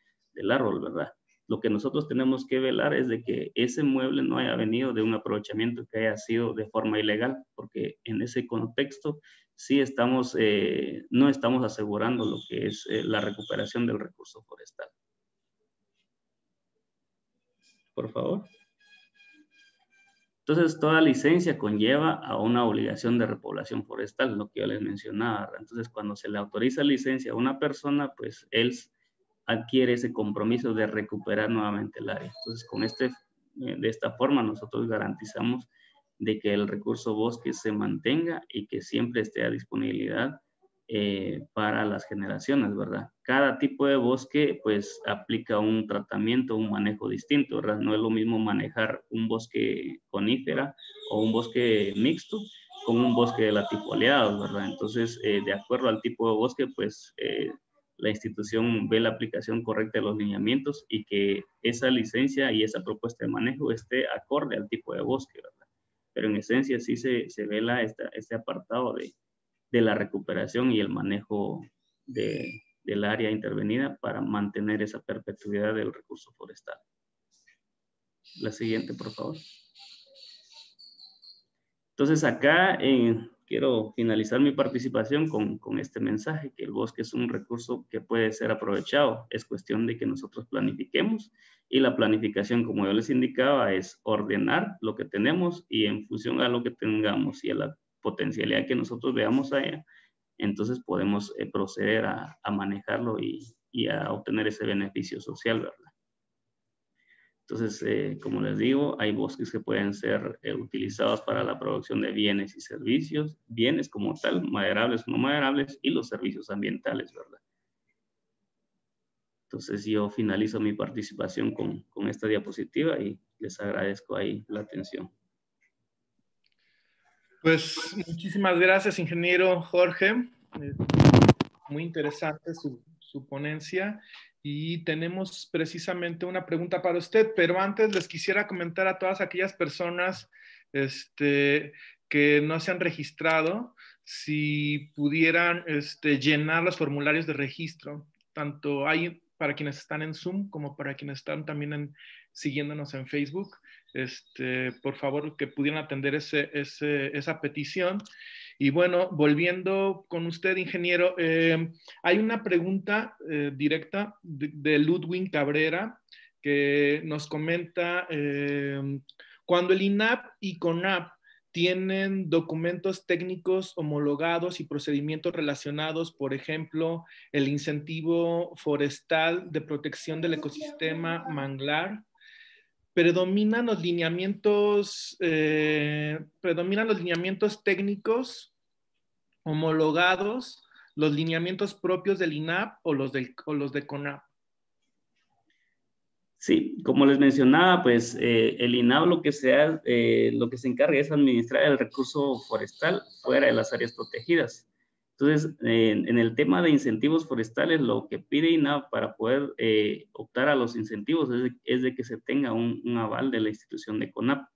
árbol, ¿verdad? Lo que nosotros tenemos que velar es de que ese mueble no haya venido de un aprovechamiento que haya sido de forma ilegal, porque en ese contexto sí estamos, eh, no estamos asegurando lo que es eh, la recuperación del recurso forestal. Por favor. Entonces, toda licencia conlleva a una obligación de repoblación forestal, lo que yo les mencionaba. Entonces, cuando se le autoriza licencia a una persona, pues él adquiere ese compromiso de recuperar nuevamente el área. Entonces, con este, eh, de esta forma, nosotros garantizamos de que el recurso bosque se mantenga y que siempre esté a disponibilidad eh, para las generaciones, ¿verdad? Cada tipo de bosque pues aplica un tratamiento, un manejo distinto, ¿verdad? No es lo mismo manejar un bosque conífera o un bosque mixto con un bosque de latifoliados, ¿verdad? Entonces, eh, de acuerdo al tipo de bosque, pues eh, la institución ve la aplicación correcta de los lineamientos y que esa licencia y esa propuesta de manejo esté acorde al tipo de bosque, ¿verdad? Pero en esencia sí se, se vela este apartado de, de la recuperación y el manejo de, del área intervenida para mantener esa perpetuidad del recurso forestal. La siguiente, por favor. Entonces acá eh, quiero finalizar mi participación con, con, este mensaje, que el bosque es un recurso que puede ser aprovechado. Es cuestión de que nosotros planifiquemos y la planificación, como yo les indicaba, es ordenar lo que tenemos y en función a lo que tengamos y a la potencialidad que nosotros veamos allá, entonces podemos eh, proceder a, manejarlo y, a obtener ese beneficio social, ¿verdad? Entonces, eh, como les digo, hay bosques que pueden ser eh, utilizados para la producción de bienes y servicios, bienes como tal, maderables o no maderables, y los servicios ambientales, ¿verdad? Entonces, yo finalizo mi participación con, con esta diapositiva y les agradezco ahí la atención. Pues muchísimas gracias, ingeniero Jorge. muy interesante su, su ponencia y tenemos precisamente una pregunta para usted, pero antes les quisiera comentar a todas aquellas personas este, que no se han registrado, si pudieran este, llenar los formularios de registro, tanto hay para quienes están en Zoom como para quienes están también siguiéndonos en Facebook. Este, por favor, que pudieran atender ese, esa petición. Y bueno, volviendo con usted, ingeniero, eh, hay una pregunta eh, directa de, Ludwig Cabrera que nos comenta, eh, cuando el INAP y CONAP tienen documentos técnicos homologados y procedimientos relacionados, por ejemplo, el incentivo forestal de protección del ecosistema manglar. Predominan los lineamientos, eh, predominan los lineamientos técnicos homologados, los lineamientos propios del INAP o los, de CONAP. Sí, como les mencionaba, pues eh, el INAB lo que, eh, lo que se encarga es administrar el recurso forestal fuera de las áreas protegidas. Entonces, en el tema de incentivos forestales, lo que pide INAB para poder eh, optar a los incentivos es de, que se tenga un, aval de la institución de CONAP,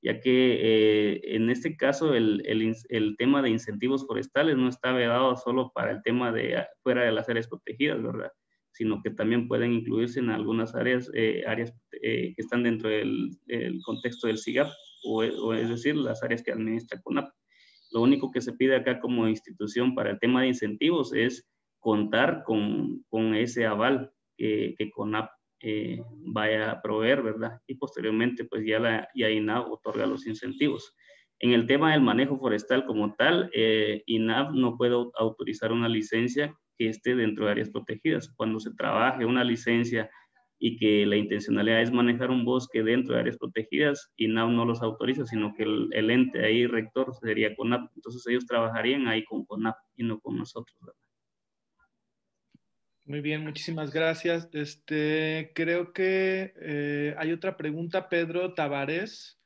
ya que en este caso el, el, el, tema de incentivos forestales no está vedado solo para el tema de fuera de las áreas protegidas, ¿verdad? sino que también pueden incluirse en algunas áreas, eh, áreas eh, que están dentro del, contexto del SIGAP, o, es decir, las áreas que administra CONAP. Lo único que se pide acá como institución para el tema de incentivos es contar con, con ese aval que, que CONAP eh, vaya a proveer, ¿verdad? Y posteriormente, pues ya la ya INAV otorga los incentivos. En el tema del manejo forestal como tal, INAV no puede autorizar una licencia que esté dentro de áreas protegidas. Cuando se trabaje una licencia y que la intencionalidad es manejar un bosque dentro de áreas protegidas, y INAP no los autoriza, sino que el, ente ahí rector sería CONAP. Entonces ellos trabajarían ahí con CONAP y no con nosotros. Muy bien, muchísimas gracias. Este, creo que eh, hay otra pregunta, Pedro Tavares,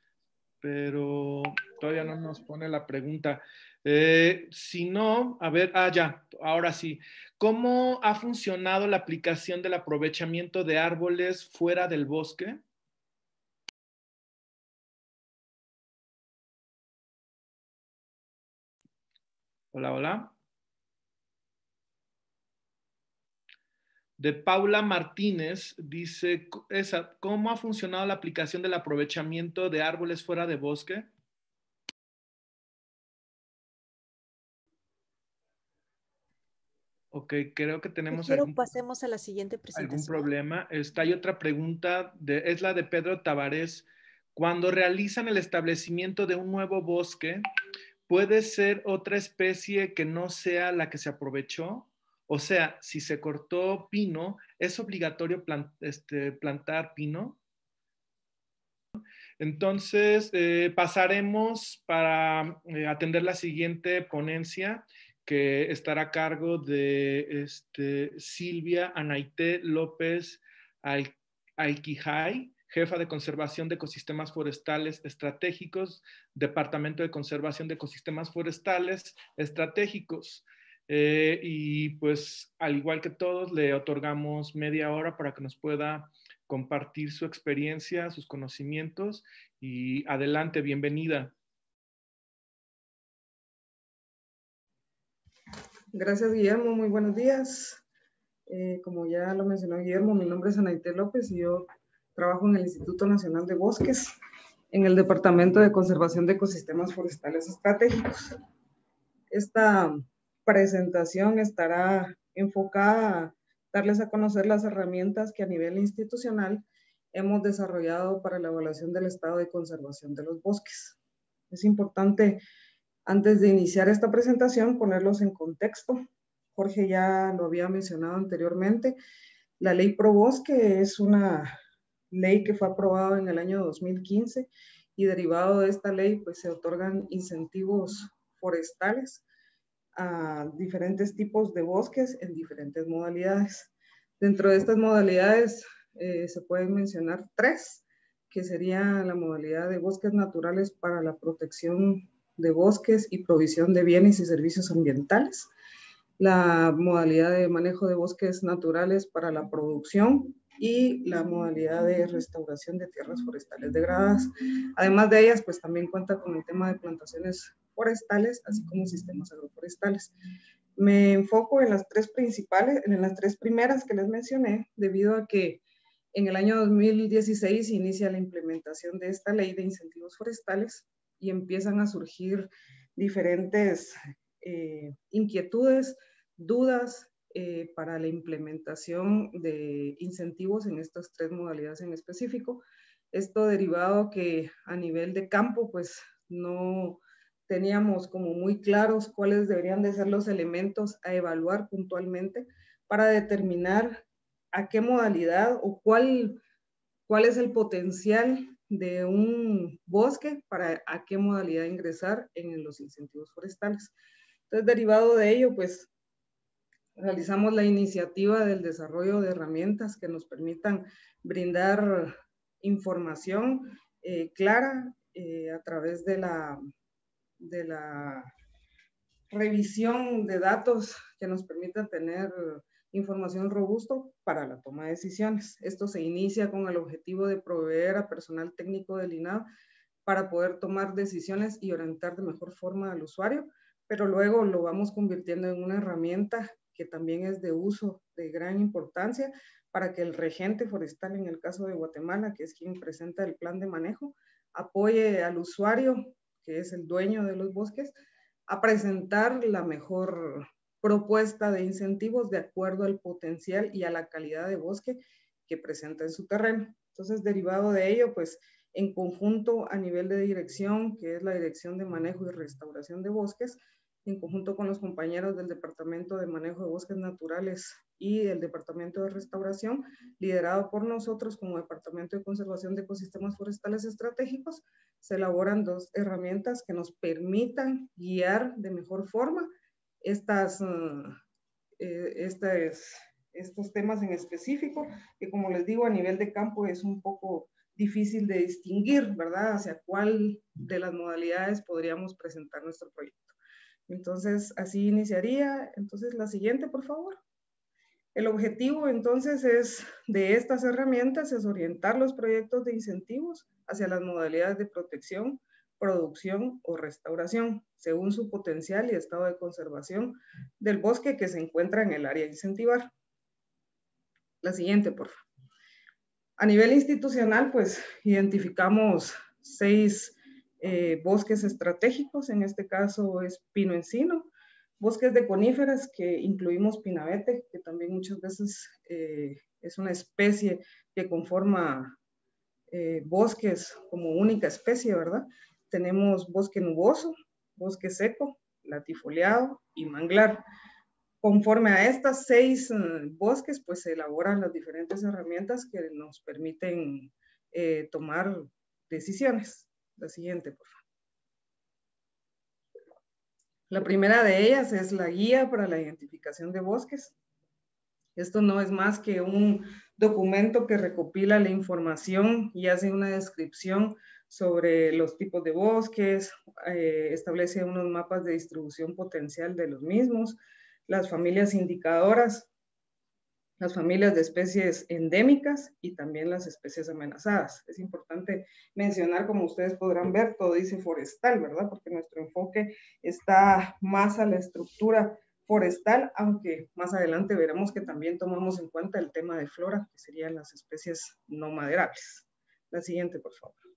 pero todavía no nos pone la pregunta. Eh, si no, a ver, ah, ya, ahora sí. ¿Cómo ha funcionado la aplicación del aprovechamiento de árboles fuera del bosque? Hola, hola. De Paula Martínez dice, esa, ¿cómo ha funcionado la aplicación del aprovechamiento de árboles fuera de bosque? Ok, creo que tenemos Quiero algún, pasemos a la siguiente presentación. algún problema. Está hay otra pregunta, de, es la de Pedro Tavares. Cuando realizan el establecimiento de un nuevo bosque, ¿puede ser otra especie que no sea la que se aprovechó? O sea, si se cortó pino, ¿es obligatorio este, plantar pino? Entonces, eh, pasaremos para eh, atender la siguiente ponencia que estará a cargo de este, Silvia Anaité López Alquijay, jefa de conservación de ecosistemas forestales estratégicos, Departamento de Conservación de Ecosistemas Forestales Estratégicos. Eh, y pues al igual que todos, le otorgamos media hora para que nos pueda compartir su experiencia, sus conocimientos y adelante, bienvenida. Gracias, Guillermo. Muy buenos días. Eh, como ya lo mencionó Guillermo, mi nombre es Anaite López y yo trabajo en el Instituto Nacional de Bosques, en el Departamento de Conservación de Ecosistemas Forestales Estratégicos. Esta presentación estará enfocada a darles a conocer las herramientas que a nivel institucional hemos desarrollado para la evaluación del estado de conservación de los bosques. Es importante antes de iniciar esta presentación, ponerlos en contexto. Jorge ya lo había mencionado anteriormente. La ley Pro Bosque es una ley que fue aprobada en el año 2015 y derivado de esta ley pues se otorgan incentivos forestales a diferentes tipos de bosques en diferentes modalidades. Dentro de estas modalidades eh, se pueden mencionar tres, que sería la modalidad de bosques naturales para la protección de bosques y provisión de bienes y servicios ambientales. la modalidad de manejo de bosques naturales para la producción y la modalidad de restauración de tierras forestales degradadas. Además de ellas, pues también cuenta con el tema de plantaciones forestales, así como sistemas agroforestales. Me enfoco en las tres principales, en las tres primeras que les mencioné, debido a que en el año 2016 inicia la implementación de esta ley de incentivos forestales y empiezan a surgir diferentes eh, inquietudes, dudas eh, para la implementación de incentivos en estas tres modalidades en específico. Esto derivado que a nivel de campo, pues no teníamos como muy claros cuáles deberían de ser los elementos a evaluar puntualmente para determinar a qué modalidad o cuál, cuál es el potencial de un bosque para a qué modalidad ingresar en los incentivos forestales. Entonces, derivado de ello, pues realizamos la iniciativa del desarrollo de herramientas que nos permitan brindar información eh, clara eh, a través de la, de la revisión de datos que nos permita tener información robusta para la toma de decisiones. Esto se inicia con el objetivo de proveer a personal técnico del INAV para poder tomar decisiones y orientar de mejor forma al usuario, pero luego lo vamos convirtiendo en una herramienta que también es de uso de gran importancia para que el regente forestal, en el caso de Guatemala, que es quien presenta el plan de manejo, apoye al usuario, que es el dueño de los bosques, a presentar la mejor propuesta de incentivos de acuerdo al potencial y a la calidad de bosque que presenta en su terreno. Entonces, derivado de ello, pues en conjunto a nivel de dirección, que es la Dirección de Manejo y Restauración de Bosques, en conjunto con los compañeros del Departamento de Manejo de Bosques Naturales y el Departamento de Restauración, liderado por nosotros como Departamento de Conservación de Ecosistemas Forestales Estratégicos, se elaboran dos herramientas que nos permitan guiar de mejor forma estas, mm, eh, estos temas en específico, que como les digo, a nivel de campo es un poco difícil de distinguir, ¿verdad? Hacia cuál de las modalidades podríamos presentar nuestro proyecto. Entonces, así iniciaría. Entonces, la siguiente, por favor. El objetivo entonces es de estas herramientas es orientar los proyectos de incentivos hacia las modalidades de protección, producción o restauración, según su potencial y estado de conservación del bosque que se encuentra en el área a incentivar. La siguiente, por favor. A nivel institucional, pues identificamos seis eh, bosques estratégicos, en este caso es pino encino, bosques de coníferas que incluimos pinabete, que también muchas veces eh, es una especie que conforma eh, bosques como única especie, ¿verdad? Tenemos bosque nuboso, bosque seco, latifoliado y manglar. Conforme a estas seis bosques, pues se elaboran las diferentes herramientas que nos permiten tomar decisiones. La siguiente, por favor. La primera de ellas es la guía para la identificación de bosques. Esto no es más que un documento que recopila la información y hace una descripción sobre los tipos de bosques, eh, establece unos mapas de distribución potencial de los mismos, las familias indicadoras las familias de especies endémicas y también las especies amenazadas. Es importante mencionar, como ustedes podrán ver, todo dice forestal, ¿verdad? Porque nuestro enfoque está más a la estructura forestal, aunque más adelante veremos que también tomamos en cuenta el tema de flora, que serían las especies no maderables. La siguiente, por favor.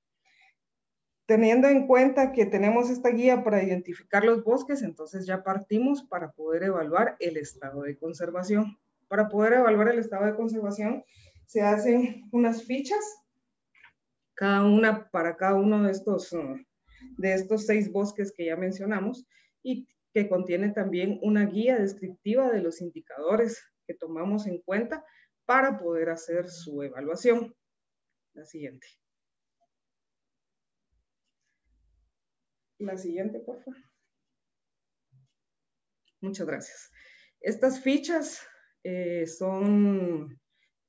Teniendo en cuenta que tenemos esta guía para identificar los bosques, entonces ya partimos para poder evaluar el estado de conservación. Para poder evaluar el estado de conservación, se hacen unas fichas, cada una para cada uno de estos, de estos seis bosques que ya mencionamos, y que contiene también una guía descriptiva de los indicadores que tomamos en cuenta para poder hacer su evaluación. La siguiente. La siguiente, por favor. Muchas gracias. Estas fichas eh, son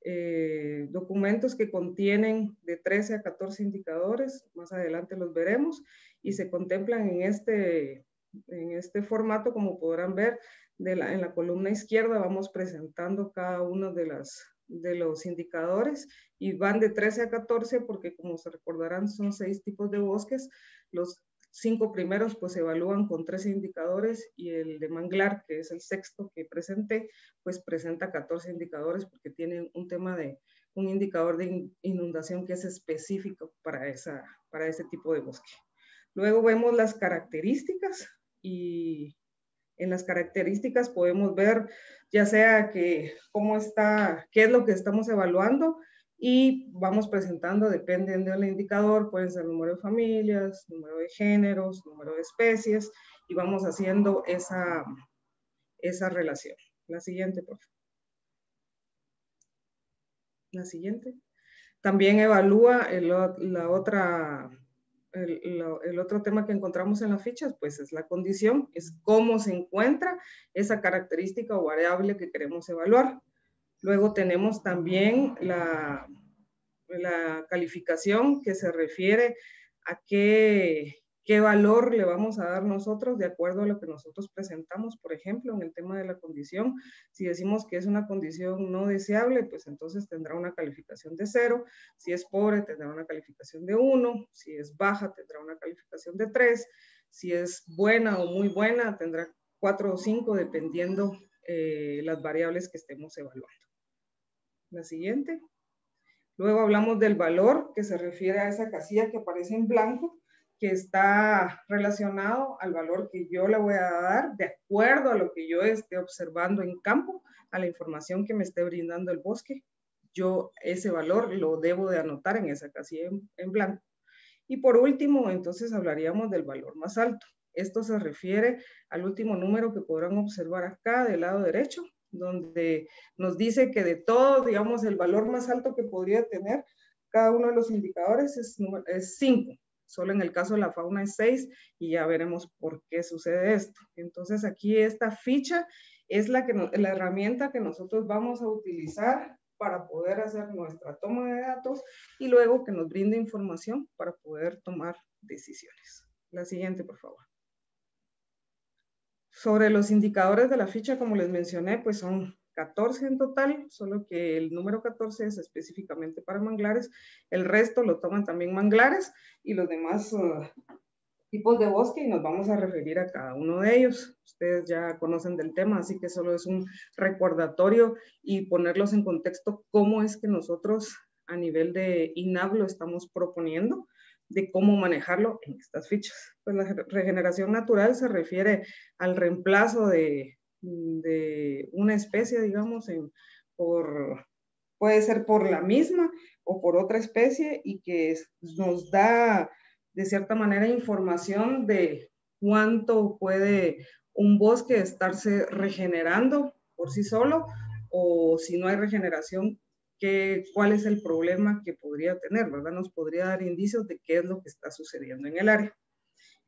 eh, documentos que contienen de 13 a 14 indicadores, más adelante los veremos, y se contemplan en este, en este formato, como podrán ver, de la, en la columna izquierda vamos presentando cada uno de, las, de los indicadores y van de 13 a 14 porque como se recordarán son seis tipos de bosques. Los cinco primeros pues se evalúan con 13 indicadores y el de manglar, que es el sexto que presenté, pues presenta 14 indicadores porque tiene un tema de un indicador de inundación que es específico para, esa, para ese tipo de bosque. Luego vemos las características y en las características podemos ver ya sea que cómo está, qué es lo que estamos evaluando y vamos presentando, dependiendo del indicador, pueden ser número de familias, número de géneros, número de especies y vamos haciendo esa, esa relación. La siguiente, por favor. La siguiente. También evalúa la otra el, otro tema que encontramos en las fichas, pues es la condición, es cómo se encuentra esa característica o variable que queremos evaluar. Luego tenemos también la, la calificación que se refiere a qué, qué valor le vamos a dar nosotros de acuerdo a lo que nosotros presentamos, por ejemplo, en el tema de la condición. Si decimos que es una condición no deseable, pues entonces tendrá una calificación de cero. Si es pobre, tendrá una calificación de uno. Si es baja, tendrá una calificación de tres. Si es buena o muy buena, tendrá cuatro o cinco, dependiendo eh, las variables que estemos evaluando. La siguiente. Luego hablamos del valor, que se refiere a esa casilla que aparece en blanco que está relacionado al valor que yo le voy a dar de acuerdo a lo que yo esté observando en campo, a la información que me esté brindando el bosque. Yo ese valor lo debo de anotar en esa casilla en, blanco. Y por último, entonces hablaríamos del valor más alto. Esto se refiere al último número que podrán observar acá del lado derecho, donde nos dice que de todo, digamos, el valor más alto que podría tener cada uno de los indicadores es 5. Solo en el caso de la fauna es 6 y ya veremos por qué sucede esto. Entonces aquí esta ficha es la, que la herramienta que nosotros vamos a utilizar para poder hacer nuestra toma de datos y luego que nos brinde información para poder tomar decisiones. La siguiente, por favor. Sobre los indicadores de la ficha, como les mencioné, pues son 14 en total, solo que el número 14 es específicamente para manglares, el resto lo toman también manglares y los demás uh, tipos de bosque y nos vamos a referir a cada uno de ellos. Ustedes ya conocen del tema, así que solo es un recordatorio y ponerlos en contexto cómo es que nosotros a nivel de INAV lo estamos proponiendo de cómo manejarlo en estas fichas. Pues la regeneración natural se refiere al reemplazo de de una especie, digamos, en, por, puede ser por la misma o por otra especie y que nos da de cierta manera información de cuánto puede un bosque estarse regenerando por sí solo o si no hay regeneración, cuál es el problema que podría tener, ¿verdad? Nos podría dar indicios de qué es lo que está sucediendo en el área.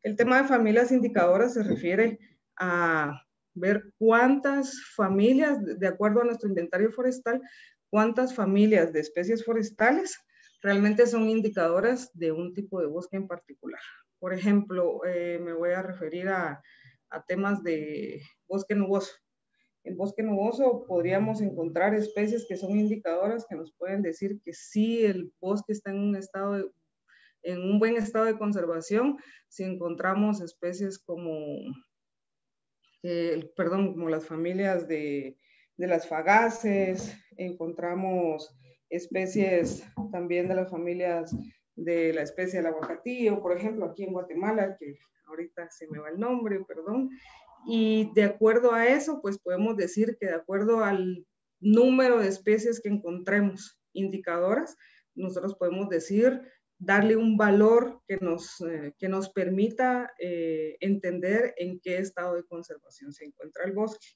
El tema de familias indicadoras se refiere a ver cuántas familias, de acuerdo a nuestro inventario forestal, cuántas familias de especies forestales realmente son indicadoras de un tipo de bosque en particular. Por ejemplo, eh, me voy a referir a, a temas de bosque nuboso. En bosque nuboso podríamos encontrar especies que son indicadoras que nos pueden decir que sí el bosque está en un estado en un buen estado de conservación. Si encontramos especies como eh, perdón, como las familias de, de las fagaces, encontramos especies también de las familias de la especie del aguacatillo, por ejemplo, aquí en Guatemala, que ahorita se me va el nombre, perdón. Y de acuerdo a eso, pues podemos decir que de acuerdo al número de especies que encontremos indicadoras, nosotros podemos decir darle un valor que nos, eh, que nos permita eh, entender en qué estado de conservación se encuentra el bosque.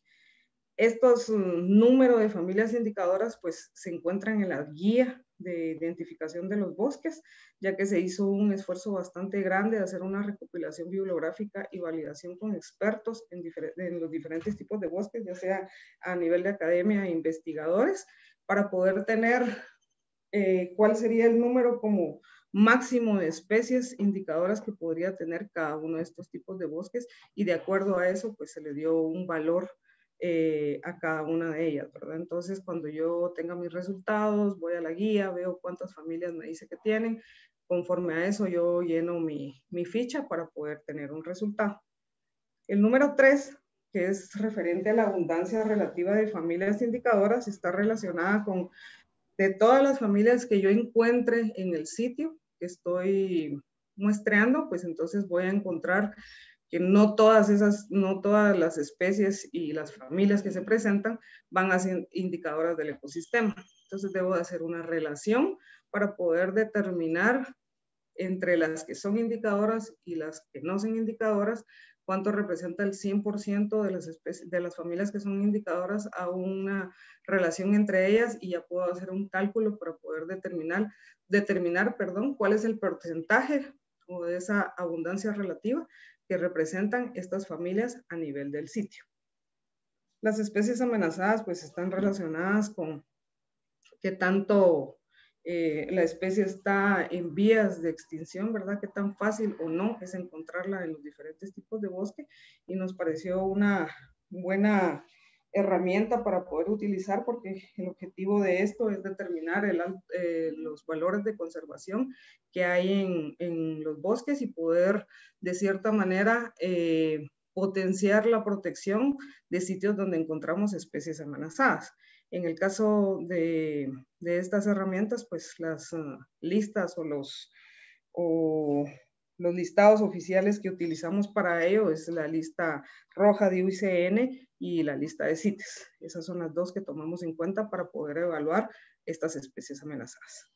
Estos mm, números de familias indicadoras pues se encuentran en la guía de identificación de los bosques, ya que se hizo un esfuerzo bastante grande de hacer una recopilación bibliográfica y validación con expertos en, los diferentes tipos de bosques, ya sea a nivel de academia e investigadores, para poder tener eh, cuál sería el número como máximo de especies indicadoras que podría tener cada uno de estos tipos de bosques y de acuerdo a eso pues se le dio un valor eh, a cada una de ellas, ¿verdad? Entonces, cuando yo tenga mis resultados, voy a la guía, veo cuántas familias me dice que tienen, conforme a eso yo lleno mi, mi ficha para poder tener un resultado. El número tres, que es referente a la abundancia relativa de familias indicadoras, está relacionada con de todas las familias que yo encuentre en el sitio que estoy muestreando, pues entonces voy a encontrar que no todas esas, no todas las especies y las familias que se presentan van a ser indicadoras del ecosistema. Entonces debo de hacer una relación para poder determinar entre las que son indicadoras y las que no son indicadoras, cuánto representa el 100% de las, de las familias que son indicadoras a una relación entre ellas y ya puedo hacer un cálculo para poder determinar, determinar perdón, cuál es el porcentaje o de esa abundancia relativa que representan estas familias a nivel del sitio. Las especies amenazadas pues están relacionadas con qué tanto eh, la especie está en vías de extinción, ¿verdad? Qué tan fácil o no es encontrarla en los diferentes tipos de bosque y nos pareció una buena herramienta para poder utilizar porque el objetivo de esto es determinar eh, los valores de conservación que hay en, los bosques y poder de cierta manera eh, potenciar la protección de sitios donde encontramos especies amenazadas. En el caso de, estas herramientas, pues las ah, listas o los, los listados oficiales que utilizamos para ello es la lista roja de UICN y la lista de CITES. Esas son las dos que tomamos en cuenta para poder evaluar estas especies amenazadas.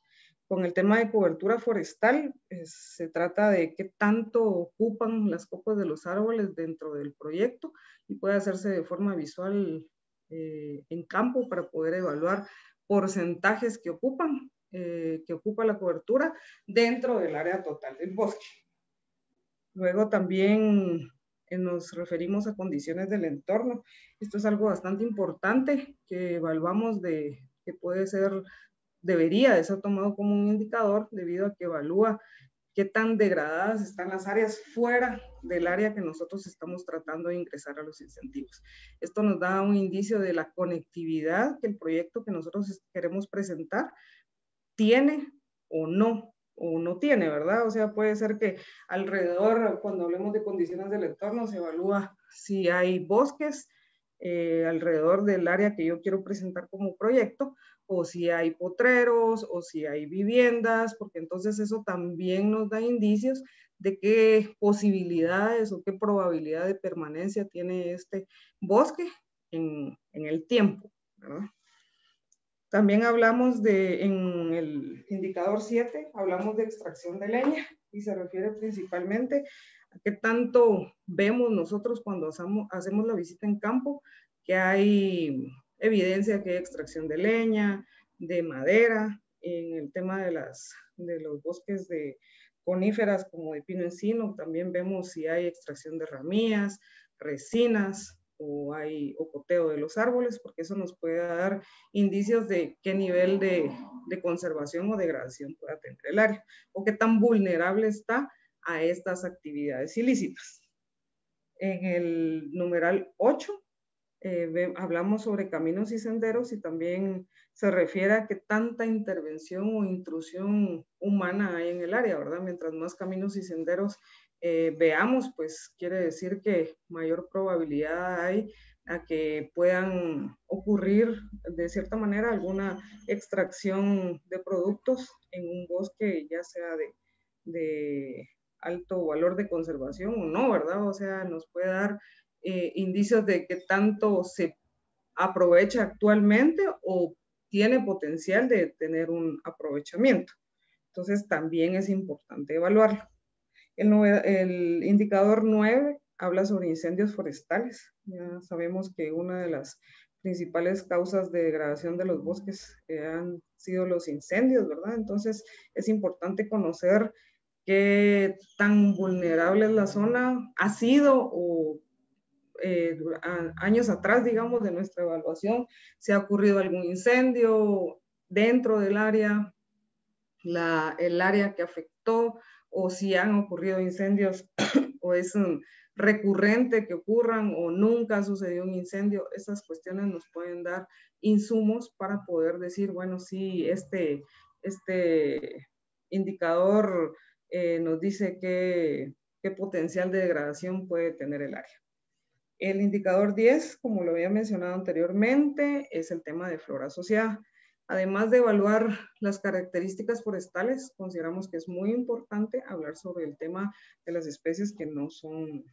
Con el tema de cobertura forestal, se trata de qué tanto ocupan las copas de los árboles dentro del proyecto y puede hacerse de forma visual eh, en campo para poder evaluar porcentajes que ocupan, eh, que ocupa la cobertura dentro del área total del bosque. Luego también eh, nos referimos a condiciones del entorno. Esto es algo bastante importante que evaluamos de que puede ser, debería de ser tomado como un indicador debido a que evalúa qué tan degradadas están las áreas fuera del área que nosotros estamos tratando de ingresar a los incentivos. Esto nos da un indicio de la conectividad que el proyecto que nosotros queremos presentar tiene o no o no tiene, ¿verdad? O sea, puede ser que alrededor, cuando hablemos de condiciones del entorno, se evalúa si hay bosques eh, alrededor del área que yo quiero presentar como proyecto, o si hay potreros, o si hay viviendas, porque entonces eso también nos da indicios de qué posibilidades o qué probabilidad de permanencia tiene este bosque en, en el tiempo, ¿verdad? También hablamos de, en el indicador 7, hablamos de extracción de leña y se refiere principalmente a qué tanto vemos nosotros cuando hacemos, hacemos la visita en campo, que hay evidencia que extracción de leña, de madera, en el tema de, las, de los bosques de coníferas como de pino encino, también vemos si hay extracción de ramillas, resinas, o hay ocoteo de los árboles, porque eso nos puede dar indicios de qué nivel de, de, conservación o degradación pueda tener el área, o qué tan vulnerable está a estas actividades ilícitas. En el numeral 8 eh, hablamos sobre caminos y senderos y también se refiere a que tanta intervención o intrusión humana hay en el área, ¿verdad? Mientras más caminos y senderos eh, veamos, pues quiere decir que mayor probabilidad hay a que puedan ocurrir de cierta manera alguna extracción de productos en un bosque, ya sea de, alto valor de conservación o no, ¿verdad? O sea, nos puede dar eh, indicios de que tanto se aprovecha actualmente o tiene potencial de tener un aprovechamiento. Entonces, también es importante evaluarlo. El, indicador 9 habla sobre incendios forestales. Ya sabemos que una de las principales causas de degradación de los bosques han sido los incendios, ¿verdad? Entonces es importante conocer qué tan vulnerable es la zona ha sido o eh, años atrás, digamos, de nuestra evaluación, si ha ocurrido algún incendio dentro del área, la, el área que afectó o si han ocurrido incendios o es recurrente que ocurran o nunca sucedió un incendio, esas cuestiones nos pueden dar insumos para poder decir, bueno, sí, este, este indicador eh, nos dice qué, qué potencial de degradación puede tener el área. El indicador 10, como lo había mencionado anteriormente, es el tema de flora asociada. Además de evaluar las características forestales, consideramos que es muy importante hablar sobre el tema de las especies que no son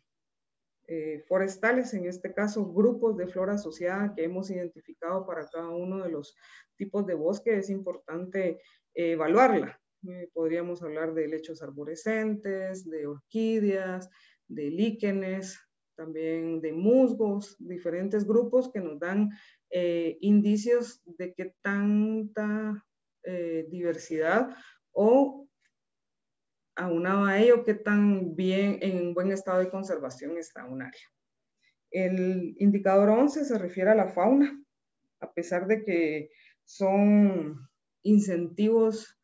eh, forestales, en este caso grupos de flora asociada que hemos identificado para cada uno de los tipos de bosque, es importante eh, evaluarla. Eh, podríamos hablar de lechos arborescentes, de orquídeas, de líquenes, también de musgos, diferentes grupos que nos dan indicios de qué tanta diversidad o aunado a ello, qué tan bien, en buen estado de conservación está un área. El indicador 11 se refiere a la fauna, a pesar de que son incentivos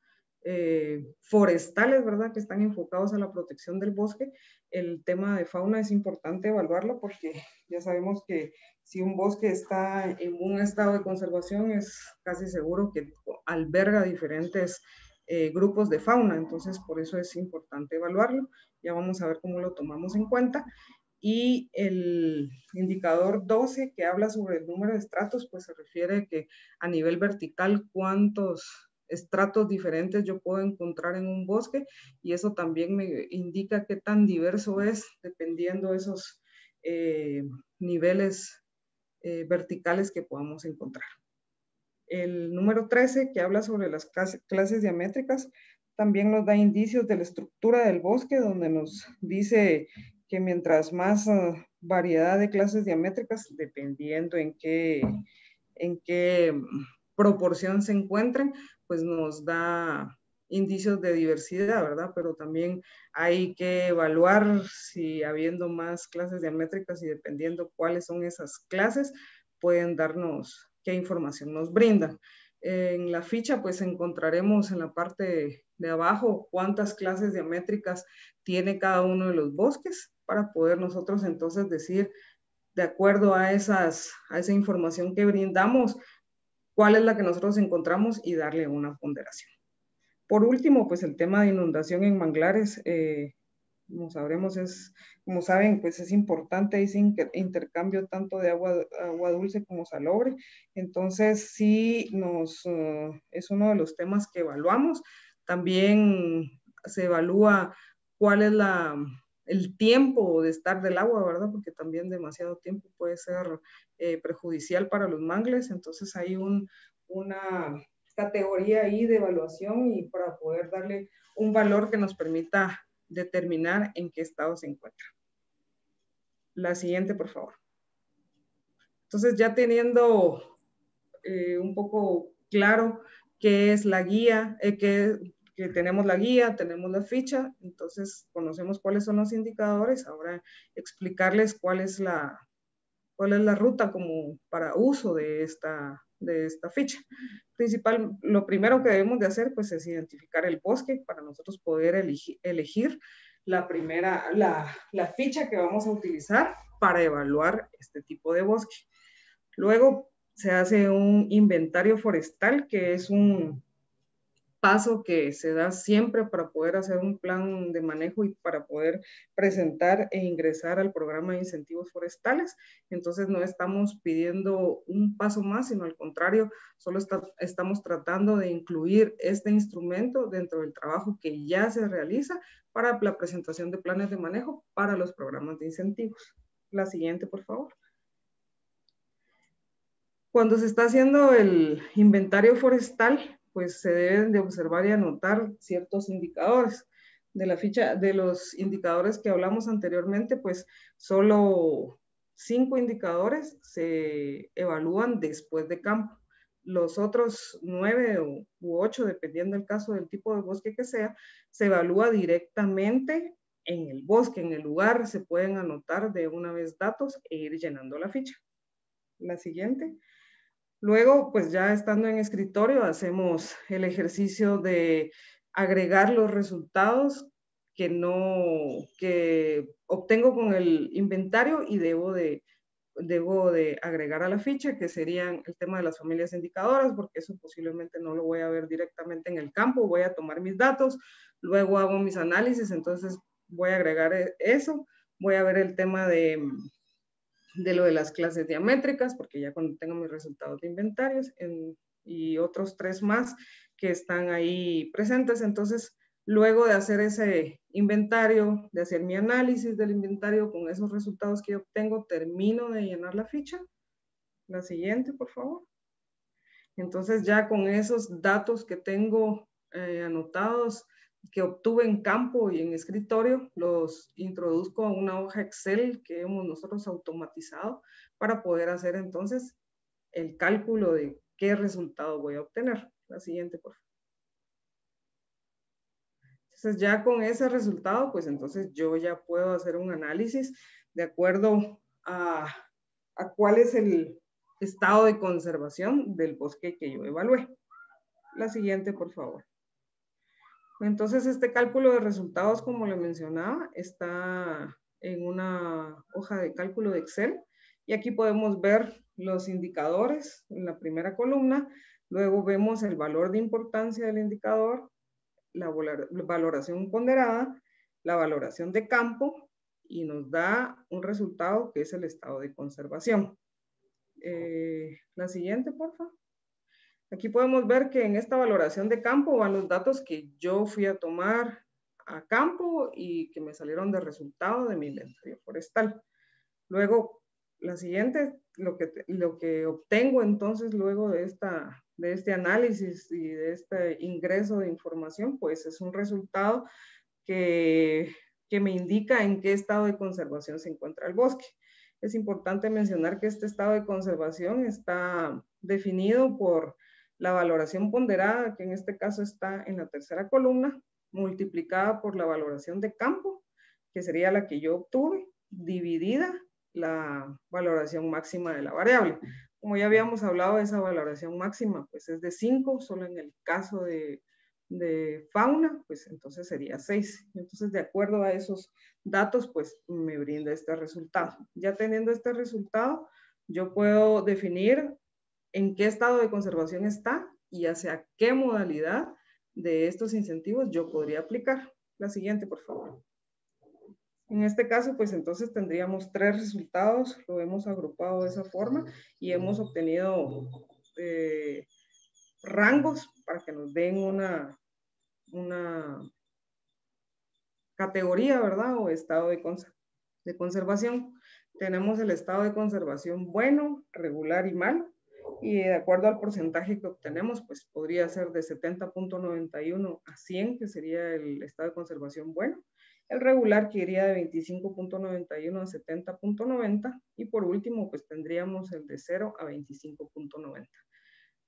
eh, forestales, ¿verdad? Que están enfocados a la protección del bosque. El tema de fauna es importante evaluarlo porque ya sabemos que si un bosque está en un estado de conservación es casi seguro que alberga diferentes eh, grupos de fauna, entonces por eso es importante evaluarlo. Ya vamos a ver cómo lo tomamos en cuenta. Y el indicador 12 que habla sobre el número de estratos, pues se refiere que a nivel vertical cuántos estratos diferentes yo puedo encontrar en un bosque y eso también me indica qué tan diverso es dependiendo de esos eh, niveles eh, verticales que podamos encontrar. El número 13, que habla sobre las clases diamétricas, también nos da indicios de la estructura del bosque, donde nos dice que mientras más ah, variedad de clases diamétricas, dependiendo en qué, en qué proporción se encuentren, pues nos da indicios de diversidad, ¿verdad? Pero también hay que evaluar si habiendo más clases diamétricas y dependiendo cuáles son esas clases, pueden darnos qué información nos brinda. En la ficha, pues encontraremos en la parte de abajo cuántas clases diamétricas tiene cada uno de los bosques para poder nosotros entonces decir, de acuerdo a, esas, a esa información que brindamos, cuál es la que nosotros encontramos y darle una ponderación. Por último, pues el tema de inundación en manglares. Eh, como sabremos, es, como saben, pues es importante ese intercambio tanto de agua, agua dulce como salobre. Entonces, sí, nos, uh, es uno de los temas que evaluamos. También se evalúa cuál es la, el tiempo de estar del agua, ¿verdad? Porque también demasiado tiempo puede ser eh, perjudicial para los mangles. Entonces, hay un, una categoría ahí de evaluación y para poder darle un valor que nos permita determinar en qué estado se encuentra. La siguiente, por favor. Entonces, ya teniendo eh, un poco claro qué es la guía, eh, que, que, tenemos la guía, tenemos la ficha, entonces conocemos cuáles son los indicadores, ahora explicarles cuál es la, cuál es la ruta como para uso de esta, de esta ficha. Principal, lo primero que debemos de hacer pues es identificar el bosque para nosotros poder elegir, la primera, la, la ficha que vamos a utilizar para evaluar este tipo de bosque. Luego se hace un inventario forestal, que es un, paso que se da siempre para poder hacer un plan de manejo y para poder presentar e ingresar al programa de incentivos forestales. Entonces no estamos pidiendo un paso más, sino al contrario, solo estamos tratando de incluir este instrumento dentro del trabajo que ya se realiza para la presentación de planes de manejo para los programas de incentivos. La siguiente, por favor. Cuando se está haciendo el inventario forestal, pues se deben de observar y anotar ciertos indicadores. De la ficha, de los indicadores que hablamos anteriormente, pues solo cinco indicadores se evalúan después de campo. Los otros nueve u ocho, dependiendo del caso del tipo de bosque que sea, se evalúa directamente en el bosque, en el lugar, se pueden anotar de una vez datos e ir llenando la ficha. La siguiente. Luego, pues ya estando en escritorio, hacemos el ejercicio de agregar los resultados que no, que obtengo con el inventario y debo de, debo de agregar a la ficha, que serían el tema de las familias indicadoras, porque eso posiblemente no lo voy a ver directamente en el campo, voy a tomar mis datos, luego hago mis análisis, entonces voy a agregar e, eso, voy a ver el tema de, de lo de las clases diamétricas, porque ya cuando tengo mis resultados de inventarios y otros tres más que están ahí presentes, entonces Luego de hacer ese inventario, de hacer mi análisis del inventario con esos resultados que obtengo, termino de llenar la ficha. La siguiente, por favor. Entonces ya con esos datos que tengo eh, anotados, que obtuve en campo y en escritorio, los introduzco a una hoja Excel que hemos nosotros automatizado para poder hacer entonces el cálculo de qué resultado voy a obtener. La siguiente, por favor. Entonces ya con ese resultado, pues entonces yo ya puedo hacer un análisis de acuerdo a, a cuál es el estado de conservación del bosque que yo evalué. La siguiente, por favor. Entonces, este cálculo de resultados, como le mencionaba, está en una hoja de cálculo de Excel. Y aquí podemos ver los indicadores en la primera columna. Luego vemos el valor de importancia del indicador, la valoración ponderada, la valoración de campo y nos da un resultado que es el estado de conservación. Eh, la siguiente, por favor. Aquí podemos ver que en esta valoración de campo van los datos que yo fui a tomar a campo y que me salieron de resultado de mi inventario forestal. Luego, la siguiente, lo que, lo que obtengo entonces luego de esta de este análisis y de este ingreso de información, pues es un resultado que, que me indica en qué estado de conservación se encuentra el bosque. Es importante mencionar que este estado de conservación está definido por la valoración ponderada, que en este caso está en la tercera columna, multiplicada por la valoración de campo, que sería la que yo obtuve, dividida la valoración máxima de la variable. Como ya habíamos hablado de esa valoración máxima, pues es de 5, solo en el caso de, fauna, pues entonces sería 6. Entonces, de acuerdo a esos datos, pues me brinda este resultado. Ya teniendo este resultado, yo puedo definir en qué estado de conservación está y hacia qué modalidad de estos incentivos yo podría aplicar. La siguiente, por favor. En este caso, pues entonces tendríamos tres resultados, lo hemos agrupado de esa forma y hemos obtenido eh, rangos para que nos den una, categoría, ¿verdad? O estado de, de conservación. Tenemos el estado de conservación bueno, regular y malo. Y de acuerdo al porcentaje que obtenemos, pues podría ser de 70.91 a 100, que sería el estado de conservación bueno el regular que iría de 25.91 a 70.90 y por último pues tendríamos el de 0 a 25.90.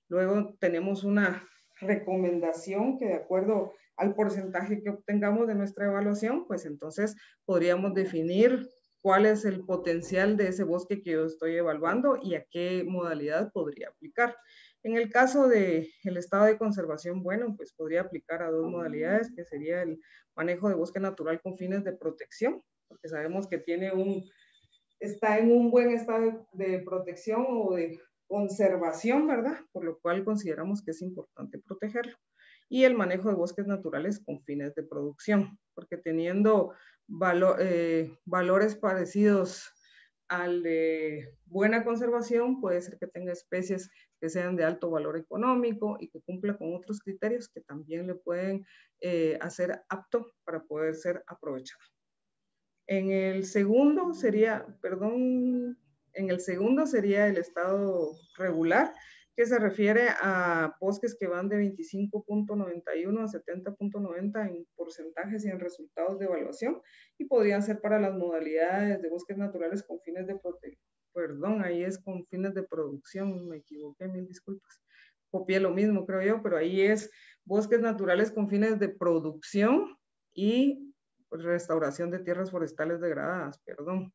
Luego tenemos una recomendación que de acuerdo al porcentaje que obtengamos de nuestra evaluación, pues entonces podríamos definir cuál es el potencial de ese bosque que yo estoy evaluando y a qué modalidad podría aplicar. En el caso del el estado de conservación, bueno, pues podría aplicar a dos modalidades, que sería el manejo de bosque natural con fines de protección, porque sabemos que tiene un, está en un buen estado de, protección o de conservación, ¿verdad? Por lo cual consideramos que es importante protegerlo. Y el manejo de bosques naturales con fines de producción, porque teniendo eh, valores parecidos al de buena conservación, puede ser que tenga especies que sean de alto valor económico y que cumpla con otros criterios que también le pueden eh, hacer apto para poder ser aprovechado. En el segundo sería, perdón, en el segundo sería el estado regular, que se refiere a bosques que van de 25.91 a 70.90 en porcentajes y en resultados de evaluación y podrían ser para las modalidades de bosques naturales con fines de protección. Perdón, ahí es con fines de producción, me equivoqué, mil disculpas. Copié lo mismo, creo yo, pero ahí es bosques naturales con fines de producción y restauración de tierras forestales degradadas, perdón.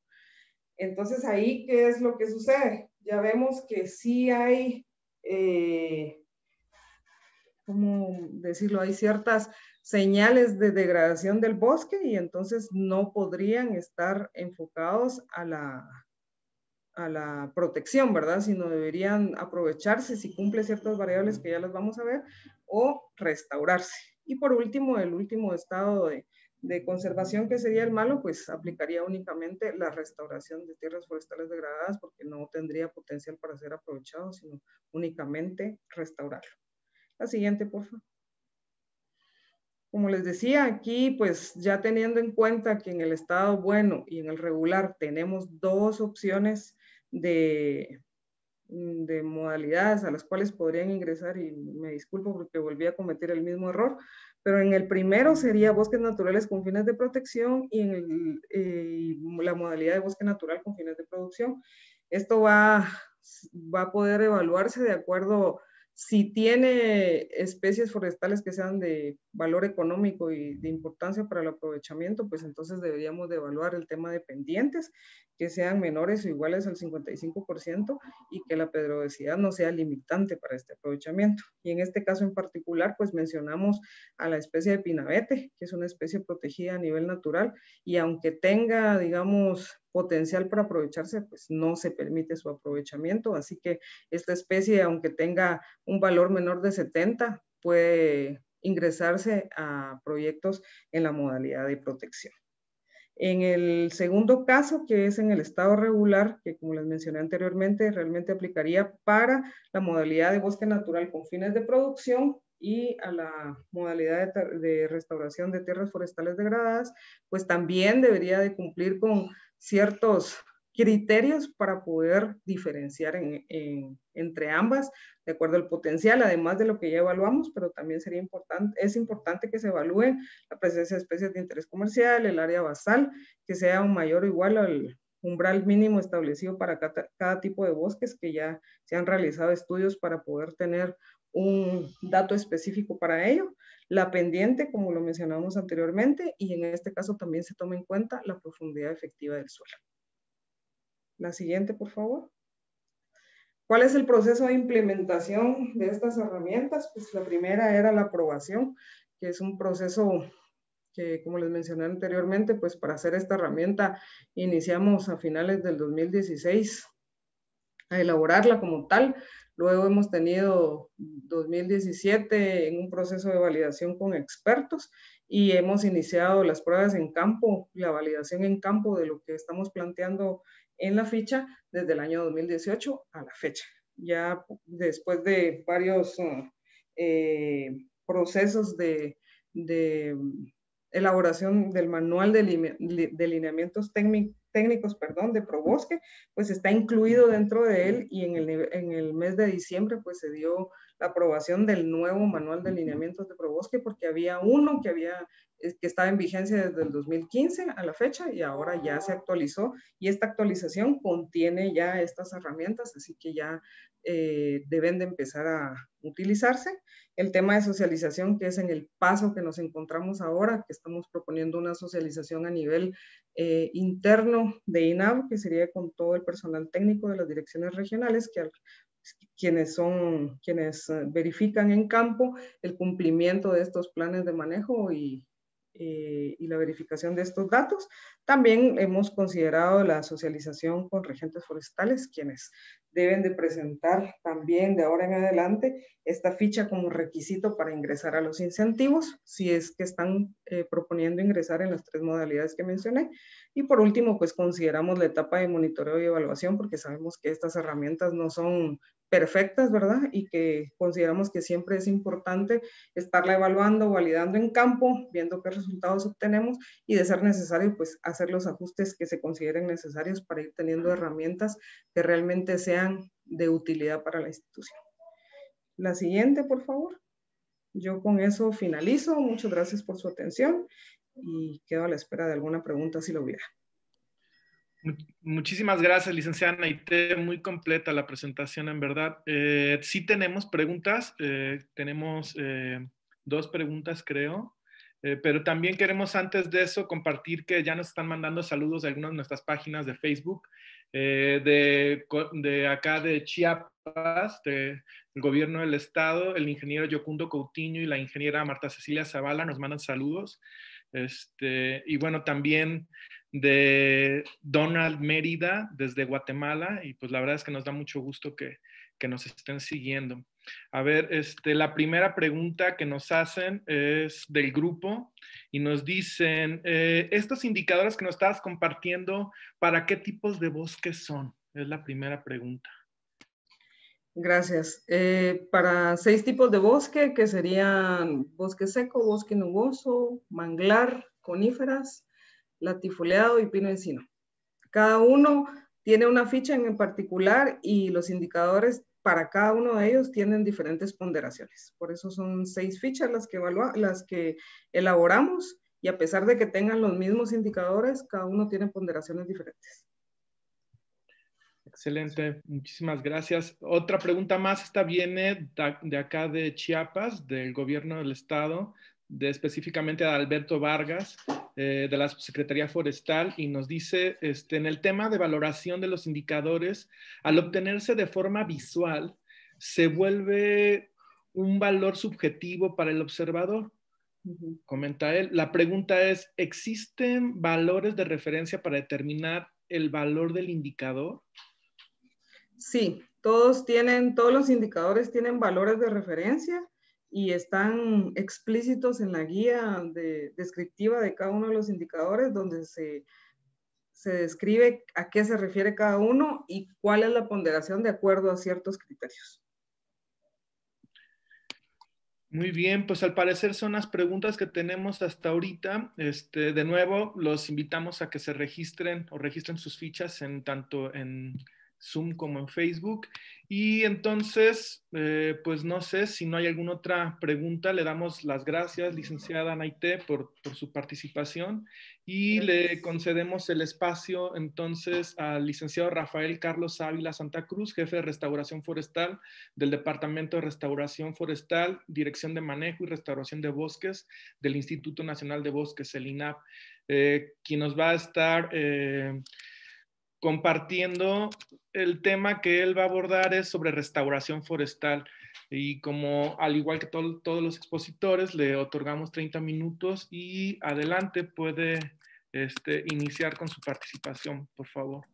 Entonces ahí, ¿qué es lo que sucede? Ya vemos que sí hay eh, ¿cómo decirlo? Hay ciertas señales de degradación del bosque y entonces no podrían estar enfocados a la, a la protección, ¿verdad? Sino deberían aprovecharse si cumple ciertas variables que ya las vamos a ver o restaurarse. Y por último, el último estado de, de conservación que sería el malo, pues aplicaría únicamente la restauración de tierras forestales degradadas porque no tendría potencial para ser aprovechado, sino únicamente restaurarlo. La siguiente, por favor. Como les decía, aquí pues ya teniendo en cuenta que en el estado bueno y en el regular tenemos dos opciones de, de modalidades a las cuales podrían ingresar y me disculpo porque volví a cometer el mismo error, pero en el primero sería bosques naturales con fines de protección y en eh, la modalidad de bosque natural con fines de producción. Esto va, va a poder evaluarse de acuerdo si tiene especies forestales que sean de valor económico y de importancia para el aprovechamiento, pues entonces deberíamos de evaluar el tema de pendientes, que sean menores o iguales al 55% y que la pedrosidad no sea limitante para este aprovechamiento. Y en este caso en particular, pues mencionamos a la especie de pinabete, que es una especie protegida a nivel natural y aunque tenga, digamos, potencial para aprovecharse, pues no se permite su aprovechamiento. Así que esta especie, aunque tenga un valor menor de 70, puede ingresarse a proyectos en la modalidad de protección. En el segundo caso, que es en el estado regular, que como les mencioné anteriormente, realmente aplicaría para la modalidad de bosque natural con fines de producción y a la modalidad de, de, restauración de tierras forestales degradadas, pues también debería de cumplir con ciertos criterios para poder diferenciar entre ambas de acuerdo al potencial, además de lo que ya evaluamos, pero también sería importante, es importante que se evalúe la presencia de especies de interés comercial, el área basal, que sea mayor o igual al umbral mínimo establecido para cada tipo de bosques, que ya se han realizado estudios para poder tener un dato específico para ello, la pendiente, como lo mencionamos anteriormente, y en este caso también se toma en cuenta la profundidad efectiva del suelo. La siguiente, por favor. ¿Cuál es el proceso de implementación de estas herramientas? Pues la primera era la aprobación, que es un proceso que, como les mencioné anteriormente, pues para hacer esta herramienta iniciamos a finales del 2016 a elaborarla como tal. Luego hemos tenido 2017 en un proceso de validación con expertos y hemos iniciado las pruebas en campo, la validación en campo de lo que estamos planteando en la ficha desde el año 2018 a la fecha. Ya después de varios eh, procesos de, de, elaboración del manual de, lineamientos técnicos perdón, de Probosque, pues está incluido dentro de él y en el, en el mes de diciembre pues se dio la aprobación del nuevo manual de lineamientos de Probosque porque había uno que había que estaba en vigencia desde el 2015 a la fecha y ahora ya se actualizó y esta actualización contiene ya estas herramientas, así que ya eh, deben de empezar a utilizarse. El tema de socialización, que es en el paso que nos encontramos ahora, que estamos proponiendo una socialización a nivel eh, interno de INAV, que sería con todo el personal técnico de las direcciones regionales, que quienes son quienes eh, verifican en campo el cumplimiento de estos planes de manejo y, eh, y la verificación de estos datos. También hemos considerado la socialización con regentes forestales, quienes deben de presentar también de ahora en adelante esta ficha como requisito para ingresar a los incentivos, si es que están eh, proponiendo ingresar en las tres modalidades que mencioné. Y por último, pues consideramos la etapa de monitoreo y evaluación, porque sabemos que estas herramientas no son perfectas, ¿verdad? Y que consideramos que siempre es importante estarla evaluando, validando en campo, viendo qué resultados obtenemos y de ser necesario, pues hacer los ajustes que se consideren necesarios para ir teniendo herramientas que realmente sean de utilidad para la institución. La siguiente, por favor. Yo con eso finalizo. Muchas gracias por su atención y quedo a la espera de alguna pregunta si lo hubiera. Muchísimas gracias, licenciada. Muy completa la presentación, en verdad. Eh, sí tenemos preguntas. Eh, tenemos eh, dos preguntas, creo. Eh, pero también queremos antes de eso compartir que ya nos están mandando saludos de algunas de nuestras páginas de Facebook. De, de, acá de Chiapas, Chiapas, del gobierno del estado, el ingeniero Yocundo Coutinho y la ingeniera Marta Cecilia Zavala nos mandan saludos. Este, y bueno, también de Donald Mérida desde Guatemala, y pues la verdad es que nos da mucho gusto que, que nos estén siguiendo. A ver, este, la primera pregunta que nos hacen es del grupo y nos dicen, eh, estos indicadores que nos estabas compartiendo, ¿para qué tipos de bosques son? Es la primera pregunta. Gracias. Eh, para seis tipos de bosque, que serían bosque seco, bosque nuboso, manglar, coníferas, latifoleado y pino encino. Cada uno tiene una ficha en particular y los indicadores para cada uno de ellos tienen diferentes ponderaciones. Por eso son seis fichas las que, las que elaboramos y a pesar de que tengan los mismos indicadores, cada uno tiene ponderaciones diferentes. Excelente, muchísimas gracias. Otra pregunta más, esta viene de acá de Chiapas, del gobierno del estado, de específicamente de Alberto Vargas, eh, de la Secretaría Forestal, y nos dice, este, en el tema de valoración de los indicadores, al obtenerse de forma visual, se vuelve un valor subjetivo para el observador. Comenta él. La pregunta es, ¿existen valores de referencia para determinar el valor del indicador? Sí, todos tienen, todos los indicadores tienen valores de referencia y están explícitos en la guía descriptiva de cada uno de los indicadores donde se, se describe a qué se refiere cada uno y cuál es la ponderación de acuerdo a ciertos criterios. Muy bien, pues al parecer son las preguntas que tenemos hasta ahorita. Este, de nuevo, los invitamos a que se registren o registren sus fichas en tanto en Zoom como en Facebook. Y entonces, eh, pues no sé si no hay alguna otra pregunta, le damos las gracias, licenciada Naite, por, por su participación y le concedemos el espacio entonces al licenciado Rafael Carlos Ávila Santa Cruz, jefe de restauración forestal del Departamento de Restauración Forestal, Dirección de Manejo y Restauración de Bosques del Instituto Nacional de Bosques, el INAP, eh, quien nos va a estar... Eh, compartiendo el tema que él va a abordar es sobre restauración forestal. Y como al igual que todos los expositores, le otorgamos 30 minutos y adelante puede este, iniciar con su participación, por favor.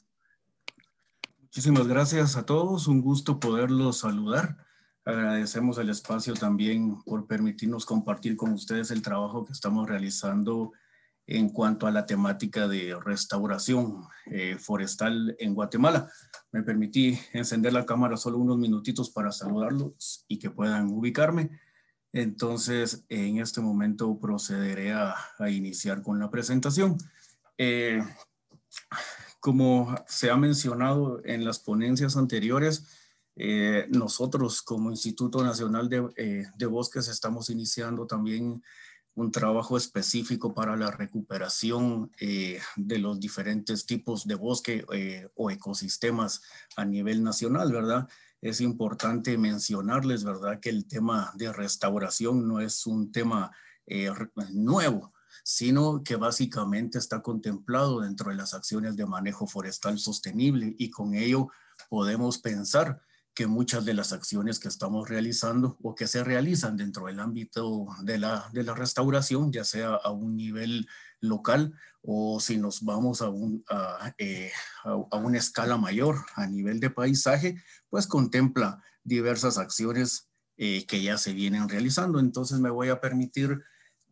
Muchísimas gracias a todos, un gusto poderlos saludar. Agradecemos el espacio también por permitirnos compartir con ustedes el trabajo que estamos realizando en cuanto a la temática de restauración eh, forestal en Guatemala. Me permití encender la cámara solo unos minutitos para saludarlos y que puedan ubicarme. Entonces, en este momento procederé a, iniciar con la presentación. Eh, como se ha mencionado en las ponencias anteriores, eh, nosotros como Instituto Nacional de, de Bosques estamos iniciando también un trabajo específico para la recuperación eh, de los diferentes tipos de bosque eh, o ecosistemas a nivel nacional, ¿verdad? Es importante mencionarles, ¿verdad? Que el tema de restauración no es un tema eh, nuevo, sino que básicamente está contemplado dentro de las acciones de manejo forestal sostenible y con ello podemos pensar que muchas de las acciones que estamos realizando o que se realizan dentro del ámbito de la, de la restauración, ya sea a un nivel local o si nos vamos a, un, a, eh, a, una escala mayor a nivel de paisaje, pues contempla diversas acciones eh, que ya se vienen realizando. Entonces me voy a permitir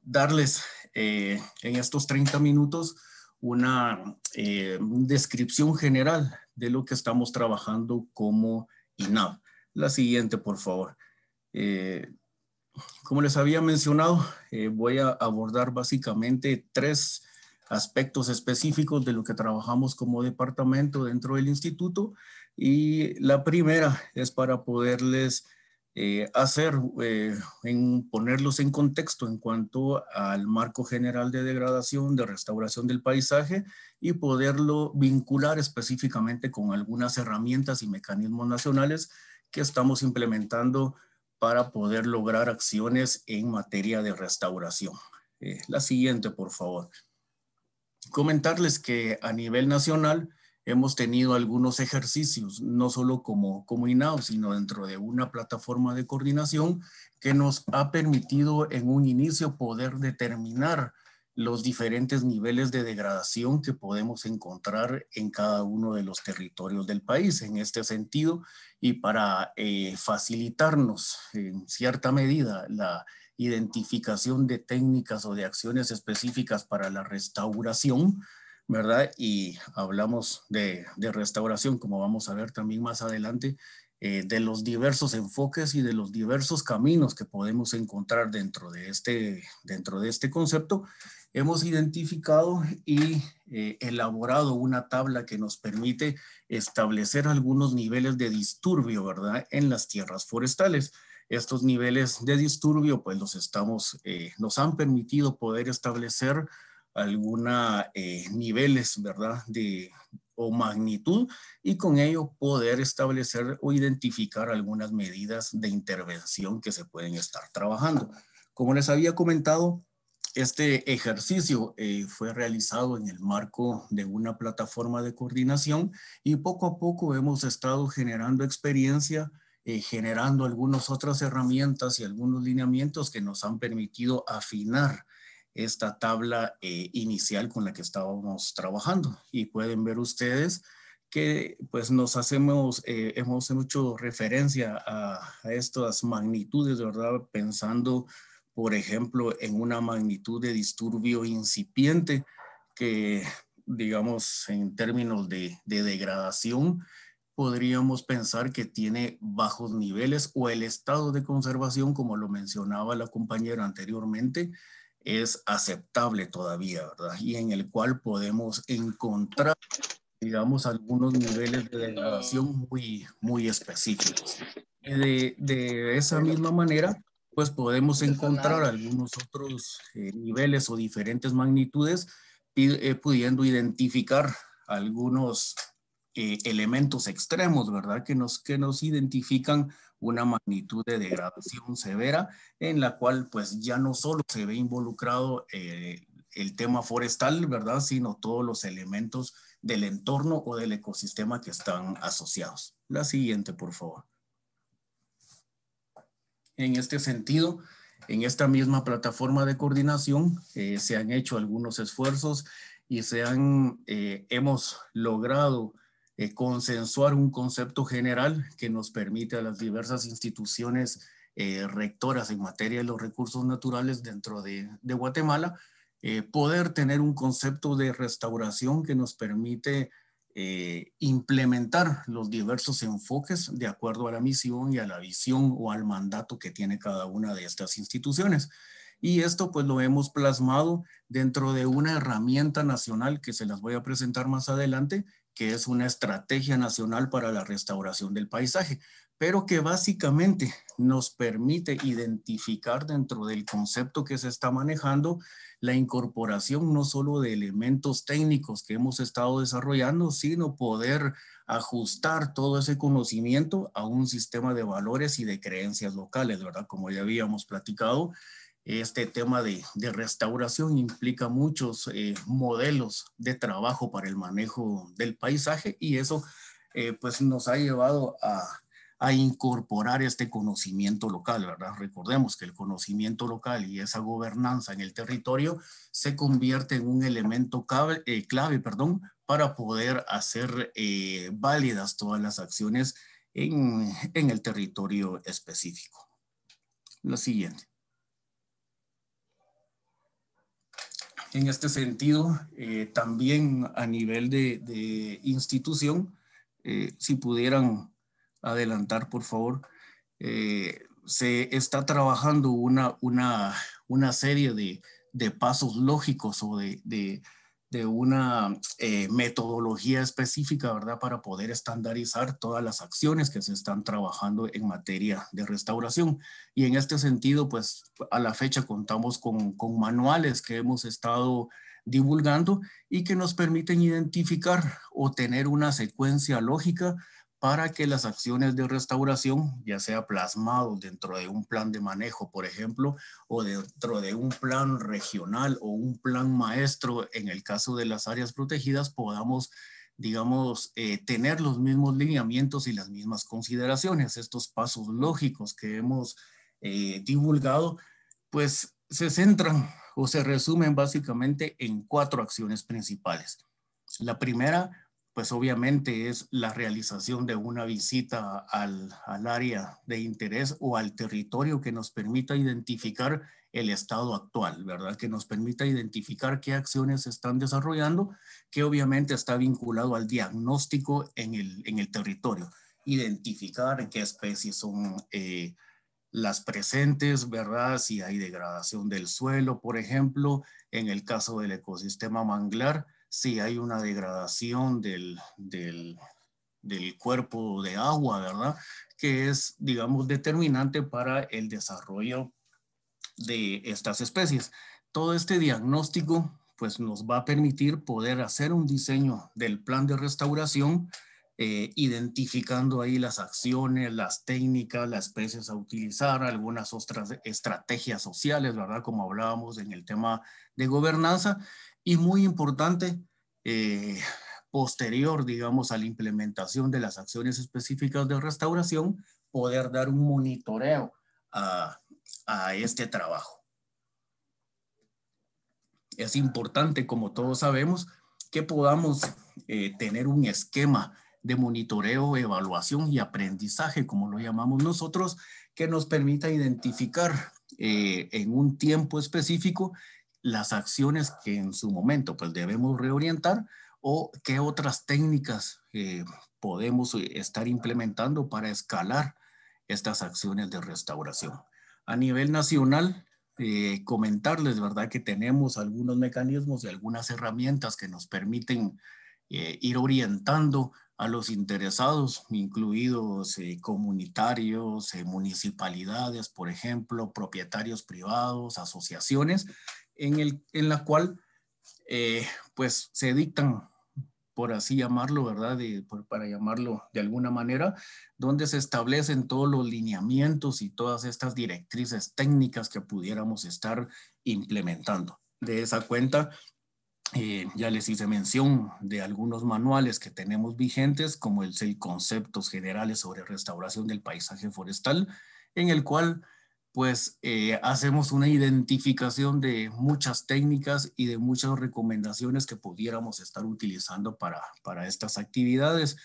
darles eh, en estos 30 minutos una descripción general de lo que estamos trabajando como INAV. La siguiente, por favor. Eh, como les había mencionado, eh, voy a abordar básicamente tres aspectos específicos de lo que trabajamos como departamento dentro del instituto. Y la primera es para poderles eh, hacer, en ponerlos en contexto en cuanto al marco general de degradación, de restauración del paisaje y poderlo vincular específicamente con algunas herramientas y mecanismos nacionales que estamos implementando para poder lograr acciones en materia de restauración. Eh, la siguiente, por favor. Comentarles que a nivel nacional hemos tenido algunos ejercicios, no solo como, como INAO, sino dentro de una plataforma de coordinación que nos ha permitido en un inicio poder determinar los diferentes niveles de degradación que podemos encontrar en cada uno de los territorios del país. En este sentido, y para eh, facilitarnos en cierta medida la identificación de técnicas o de acciones específicas para la restauración, ¿verdad? Y hablamos de, restauración, como vamos a ver también más adelante, eh, de los diversos enfoques y de los diversos caminos que podemos encontrar dentro de este, dentro de este concepto hemos identificado y eh, elaborado una tabla que nos permite establecer algunos niveles de disturbio, ¿verdad? En las tierras forestales. Estos niveles de disturbio, pues los estamos, eh, nos han permitido poder establecer algunos eh, niveles, ¿verdad? De, o magnitud y con ello poder establecer o identificar algunas medidas de intervención que se pueden estar trabajando. Como les había comentado, este ejercicio eh, fue realizado en el marco de una plataforma de coordinación y poco a poco hemos estado generando experiencia, eh, generando algunas otras herramientas y algunos lineamientos que nos han permitido afinar esta tabla eh, inicial con la que estábamos trabajando. Y pueden ver ustedes que pues nos hacemos, hemos hecho referencia a, a estas magnitudes, ¿verdad? Pensando por ejemplo, en una magnitud de disturbio incipiente que, digamos, en términos de, degradación, podríamos pensar que tiene bajos niveles o el estado de conservación, como lo mencionaba la compañera anteriormente, es aceptable todavía, ¿verdad? Y en el cual podemos encontrar, digamos, algunos niveles de degradación muy, muy específicos. De, de esa misma manera, pues podemos encontrar algunos otros eh, niveles o diferentes magnitudes, eh, pudiendo identificar algunos eh, elementos extremos, ¿verdad? Que nos, que nos identifican una magnitud de degradación severa en la cual pues ya no solo se ve involucrado el tema forestal, ¿verdad? Sino todos los elementos del entorno o del ecosistema que están asociados. La siguiente, por favor. En este sentido, en esta misma plataforma de coordinación eh, se han hecho algunos esfuerzos y se han, eh, hemos logrado eh, consensuar un concepto general que nos permite a las diversas instituciones rectoras en materia de los recursos naturales dentro de, Guatemala poder tener un concepto de restauración que nos permite eh, implementar los diversos enfoques de acuerdo a la misión y a la visión o al mandato que tiene cada una de estas instituciones. Y esto pues lo hemos plasmado dentro de una herramienta nacional que se las voy a presentar más adelante, que es una estrategia nacional para la restauración del paisaje, pero que básicamente nos permite identificar dentro del concepto que se está manejando la incorporación no solo de elementos técnicos que hemos estado desarrollando, sino poder ajustar todo ese conocimiento a un sistema de valores y de creencias locales, ¿verdad? Como ya habíamos platicado, este tema de, restauración implica muchos eh, modelos de trabajo para el manejo del paisaje y eso eh, pues nos ha llevado a incorporar este conocimiento local, ¿verdad? Recordemos que el conocimiento local y esa gobernanza en el territorio se convierte en un elemento clave, eh, clave perdón, para poder hacer eh, válidas todas las acciones en, en, el territorio específico. Lo siguiente. En este sentido, eh, también a nivel de, institución, si pudieran adelantar, por favor. Eh, se está trabajando una, una, una serie de, de, pasos lógicos o de, de, de una eh, metodología específica, ¿verdad? Para poder estandarizar todas las acciones que se están trabajando en materia de restauración. Y en este sentido, pues a la fecha contamos con, con manuales que hemos estado divulgando y que nos permiten identificar o tener una secuencia lógica para que las acciones de restauración, ya sea plasmado dentro de un plan de manejo, por ejemplo, o dentro de un plan regional o un plan maestro, en el caso de las áreas protegidas, podamos digamos, eh, tener los mismos lineamientos y las mismas consideraciones. Estos pasos lógicos que hemos eh, divulgado, pues se centran o se resumen básicamente en cuatro acciones principales. La primera, pues obviamente es la realización de una visita al, al, área de interés o al territorio que nos permita identificar el estado actual, ¿verdad? Que nos permita identificar qué acciones se están desarrollando, que obviamente está vinculado al diagnóstico en el, en el territorio. Identificar qué especies son eh, las presentes, ¿verdad? Si hay degradación del suelo, por ejemplo, en el caso del ecosistema manglar, si hay una degradación del, del, del cuerpo de agua, ¿verdad? Que es, digamos, determinante para el desarrollo de estas especies. Todo este diagnóstico pues nos va a permitir poder hacer un diseño del plan de restauración, eh, identificando ahí las acciones, las técnicas, las especies a utilizar, algunas otras estrategias sociales, ¿verdad? Como hablábamos en el tema de gobernanza. Y muy importante, eh, posterior, digamos, a la implementación de las acciones específicas de restauración, poder dar un monitoreo a, a este trabajo. Es importante, como todos sabemos, que podamos eh, tener un esquema de monitoreo, evaluación y aprendizaje, como lo llamamos nosotros, que nos permita identificar eh, en un tiempo específico las acciones que en su momento pues debemos reorientar o qué otras técnicas eh, podemos estar implementando para escalar estas acciones de restauración a nivel nacional, eh, comentarles, ¿verdad? Que tenemos algunos mecanismos y algunas herramientas que nos permiten eh, ir orientando a los interesados, incluidos eh, comunitarios, municipalidades, por ejemplo, propietarios privados, asociaciones, en, el, en la cual pues se dictan por así llamarlo, ¿verdad? para llamarlo de alguna manera, donde se establecen todos los lineamientos y todas estas directrices técnicas que pudiéramos estar implementando. De esa cuenta, eh, ya les hice mención de algunos manuales que tenemos vigentes, como el seis conceptos generales sobre restauración del paisaje forestal, en el cual pues eh, hacemos una identificación de muchas técnicas y de muchas recomendaciones que pudiéramos estar utilizando para, para estas actividades.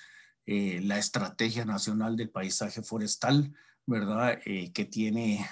Eh, la Estrategia Nacional del Paisaje Forestal, ¿verdad? Eh, que tiene,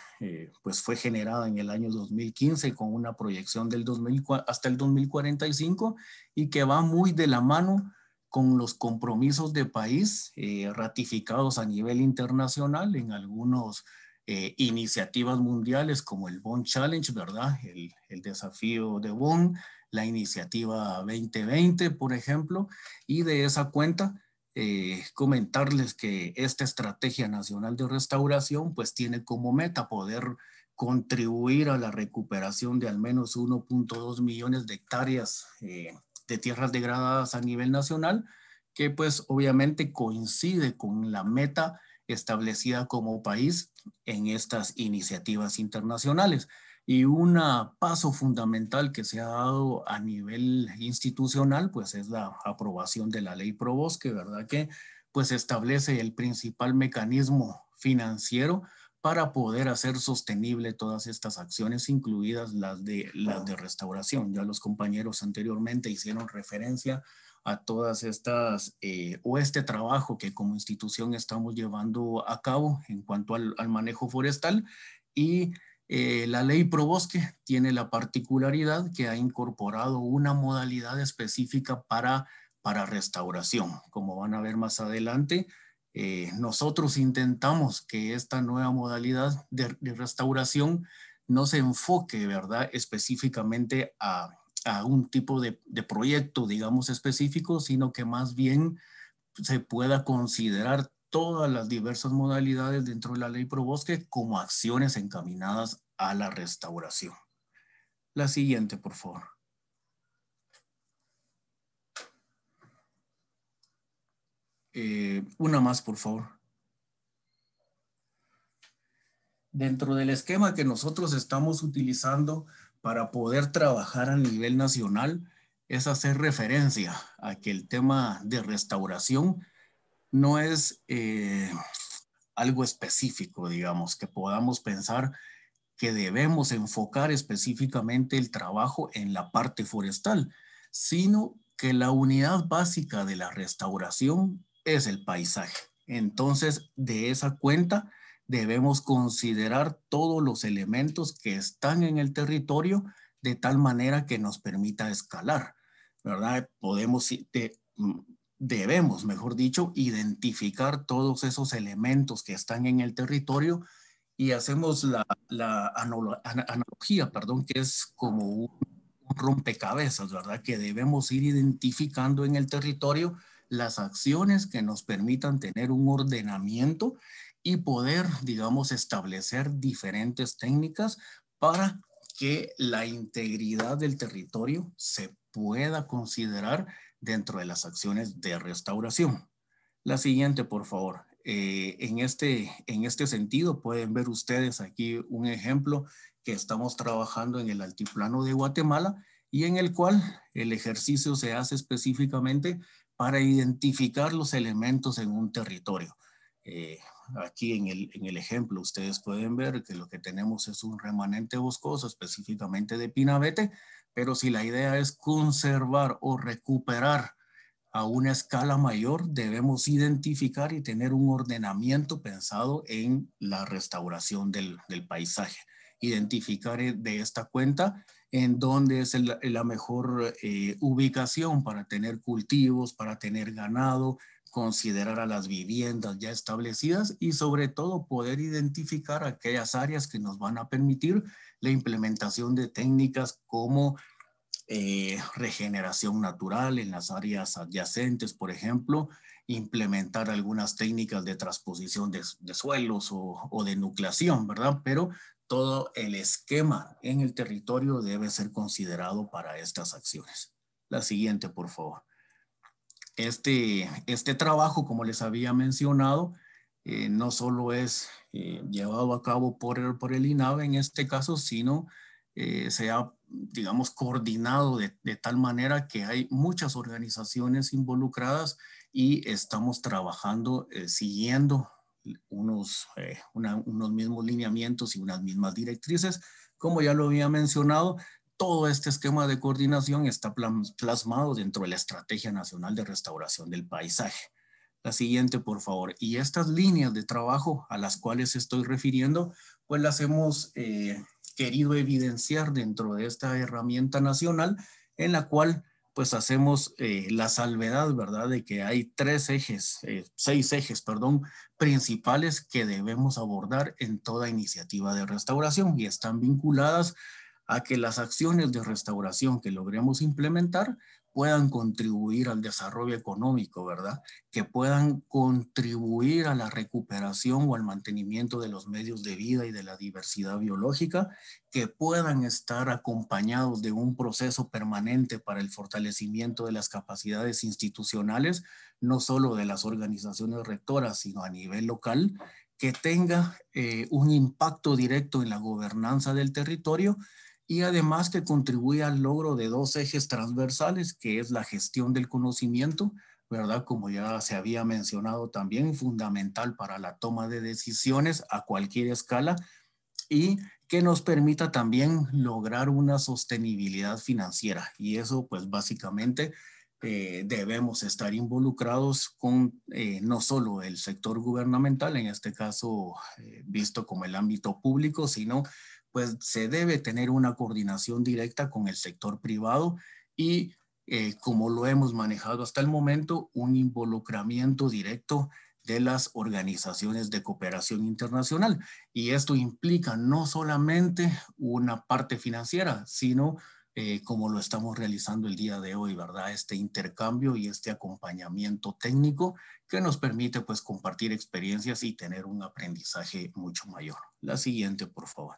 pues fue generada en el año 2015 con una proyección del 2000, hasta el 2045 y que va muy de la mano con los compromisos de país ratificados a nivel internacional en algunos eh, iniciativas mundiales como el Bonn Challenge, ¿verdad? El, el, desafío de Bonn, la iniciativa 2020, por ejemplo, y de esa cuenta eh, comentarles que esta estrategia nacional de restauración pues tiene como meta poder contribuir a la recuperación de al menos 1.2 millones de hectáreas eh, de tierras degradadas a nivel nacional, que pues obviamente coincide con la meta establecida como país en estas iniciativas internacionales. Y un paso fundamental que se ha dado a nivel institucional, pues es la aprobación de la ley Probosque, ¿verdad? Que pues establece el principal mecanismo financiero para poder hacer sostenible todas estas acciones, incluidas las de, las de restauración. Ya los compañeros anteriormente hicieron referencia a todas estas, eh, o este trabajo que como institución estamos llevando a cabo en cuanto al, manejo forestal. Y eh, la ley Probosque tiene la particularidad que ha incorporado una modalidad específica para, para restauración. Como van a ver más adelante, eh, nosotros intentamos que esta nueva modalidad de, de restauración no se enfoque, ¿verdad?, específicamente a a un tipo de, proyecto, digamos, específico, sino que más bien se pueda considerar todas las diversas modalidades dentro de la ley Probosque como acciones encaminadas a la restauración. La siguiente, por favor. Eh, una más, por favor. Dentro del esquema que nosotros estamos utilizando para poder trabajar a nivel nacional, es hacer referencia a que el tema de restauración no es eh, algo específico, digamos, que podamos pensar que debemos enfocar específicamente el trabajo en la parte forestal, sino que la unidad básica de la restauración es el paisaje. Entonces, de esa cuenta, debemos considerar todos los elementos que están en el territorio de tal manera que nos permita escalar, ¿verdad? Podemos, debemos, mejor dicho, identificar todos esos elementos que están en el territorio y hacemos la, analogía, perdón, que es como un, rompecabezas, ¿verdad? Que debemos ir identificando en el territorio las acciones que nos permitan tener un ordenamiento y poder, digamos, establecer diferentes técnicas para que la integridad del territorio se pueda considerar dentro de las acciones de restauración. La siguiente, por favor. Eh, en, este, en este sentido, pueden ver ustedes aquí un ejemplo que estamos trabajando en el altiplano de Guatemala y en el cual el ejercicio se hace específicamente para identificar los elementos en un territorio. Eh, aquí en el, en el ejemplo ustedes pueden ver que lo que tenemos es un remanente boscoso específicamente de pinabete, pero si la idea es conservar o recuperar a una escala mayor, debemos identificar y tener un ordenamiento pensado en la restauración del, del paisaje. Identificar eh, de esta cuenta en dónde es la mejor eh, ubicación para tener cultivos, para tener ganado, considerar a las viviendas ya establecidas y sobre todo poder identificar aquellas áreas que nos van a permitir la implementación de técnicas como eh, regeneración natural en las áreas adyacentes, por ejemplo, implementar algunas técnicas de transposición de, suelos o, o, de nucleación, ¿verdad? Pero todo el esquema en el territorio debe ser considerado para estas acciones. La siguiente, por favor. Este, este trabajo, como les había mencionado, eh, no solo es eh, llevado a cabo por el, por el INAVE en este caso, sino eh, se ha, digamos, coordinado de, de, tal manera que hay muchas organizaciones involucradas y estamos trabajando siguiendo unos, unos mismos lineamientos y unas mismas directrices. Como ya lo había mencionado, todo este esquema de coordinación está plasmado dentro de la Estrategia Nacional de Restauración del Paisaje. La siguiente, por favor. Y estas líneas de trabajo a las cuales estoy refiriendo, pues las hemos eh, querido evidenciar dentro de esta herramienta nacional en la cual pues hacemos eh, la salvedad, ¿verdad? De que hay tres ejes, eh, seis ejes, perdón, principales que debemos abordar en toda iniciativa de restauración y están vinculadas a que las acciones de restauración que logremos implementar puedan contribuir al desarrollo económico, ¿verdad? Que puedan contribuir a la recuperación o al mantenimiento de los medios de vida y de la diversidad biológica, que puedan estar acompañados de un proceso permanente para el fortalecimiento de las capacidades institucionales, no solo de las organizaciones rectoras, sino a nivel local, que tenga eh, un impacto directo en la gobernanza del territorio y además que contribuye al logro de dos ejes transversales, que es la gestión del conocimiento, ¿verdad? Como ya se había mencionado también, fundamental para la toma de decisiones a cualquier escala y que nos permita también lograr una sostenibilidad financiera. Y eso, pues básicamente, eh, debemos estar involucrados con eh, no solo el sector gubernamental, en este caso eh, visto como el ámbito público, sino pues se debe tener una coordinación directa con el sector privado y eh, como lo hemos manejado hasta el momento, un involucramiento directo de las organizaciones de cooperación internacional. Y esto implica no solamente una parte financiera, sino eh, como lo estamos realizando el día de hoy, ¿verdad? Este intercambio y este acompañamiento técnico que nos permite pues compartir experiencias y tener un aprendizaje mucho mayor. La siguiente, por favor.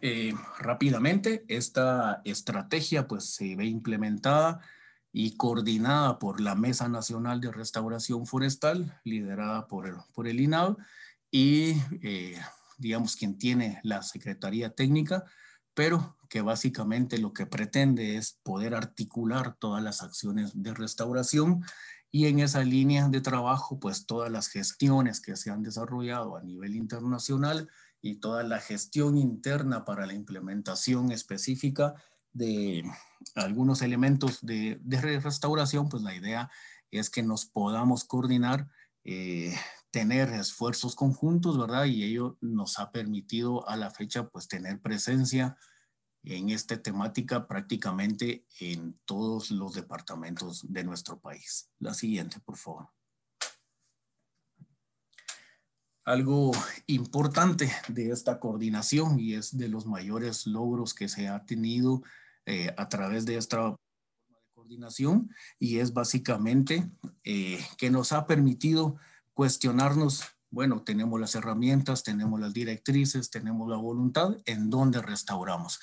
Eh, rápidamente. Esta estrategia pues se ve implementada y coordinada por la Mesa Nacional de Restauración Forestal, liderada por el, por INAV, y eh, digamos quien tiene la Secretaría Técnica, pero que básicamente lo que pretende es poder articular todas las acciones de restauración y en esa línea de trabajo, pues todas las gestiones que se han desarrollado a nivel internacional y toda la gestión interna para la implementación específica de algunos elementos de, restauración, pues la idea es que nos podamos coordinar, eh, tener esfuerzos conjuntos, ¿verdad? Y ello nos ha permitido a la fecha, pues tener presencia en esta temática prácticamente en todos los departamentos de nuestro país. La siguiente, por favor. Algo importante de esta coordinación y es de los mayores logros que se ha tenido eh, a través de esta coordinación y es básicamente eh, que nos ha permitido cuestionarnos, bueno, tenemos las herramientas, tenemos las directrices, tenemos la voluntad, ¿en dónde restauramos?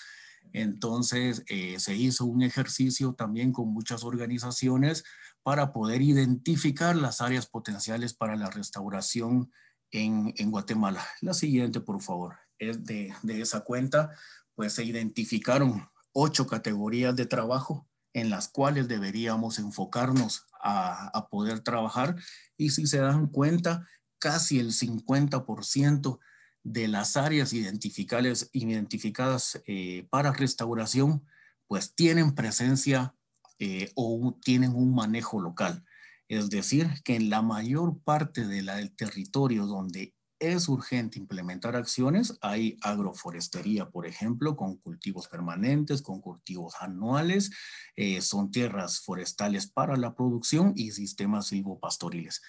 Entonces, eh, se hizo un ejercicio también con muchas organizaciones para poder identificar las áreas potenciales para la restauración en, Guatemala. La siguiente, por favor, es de, esa cuenta, pues se identificaron ocho categorías de trabajo en las cuales deberíamos enfocarnos a, a poder trabajar y si se dan cuenta, casi el 50% de las áreas identificadas, identificadas eh, para restauración, pues tienen presencia eh, o tienen un manejo local. Es decir, que en la mayor parte del territorio donde es urgente implementar acciones, hay agroforestería, por ejemplo, con cultivos permanentes, con cultivos anuales, eh, son tierras forestales para la producción y sistemas silvopastoriles.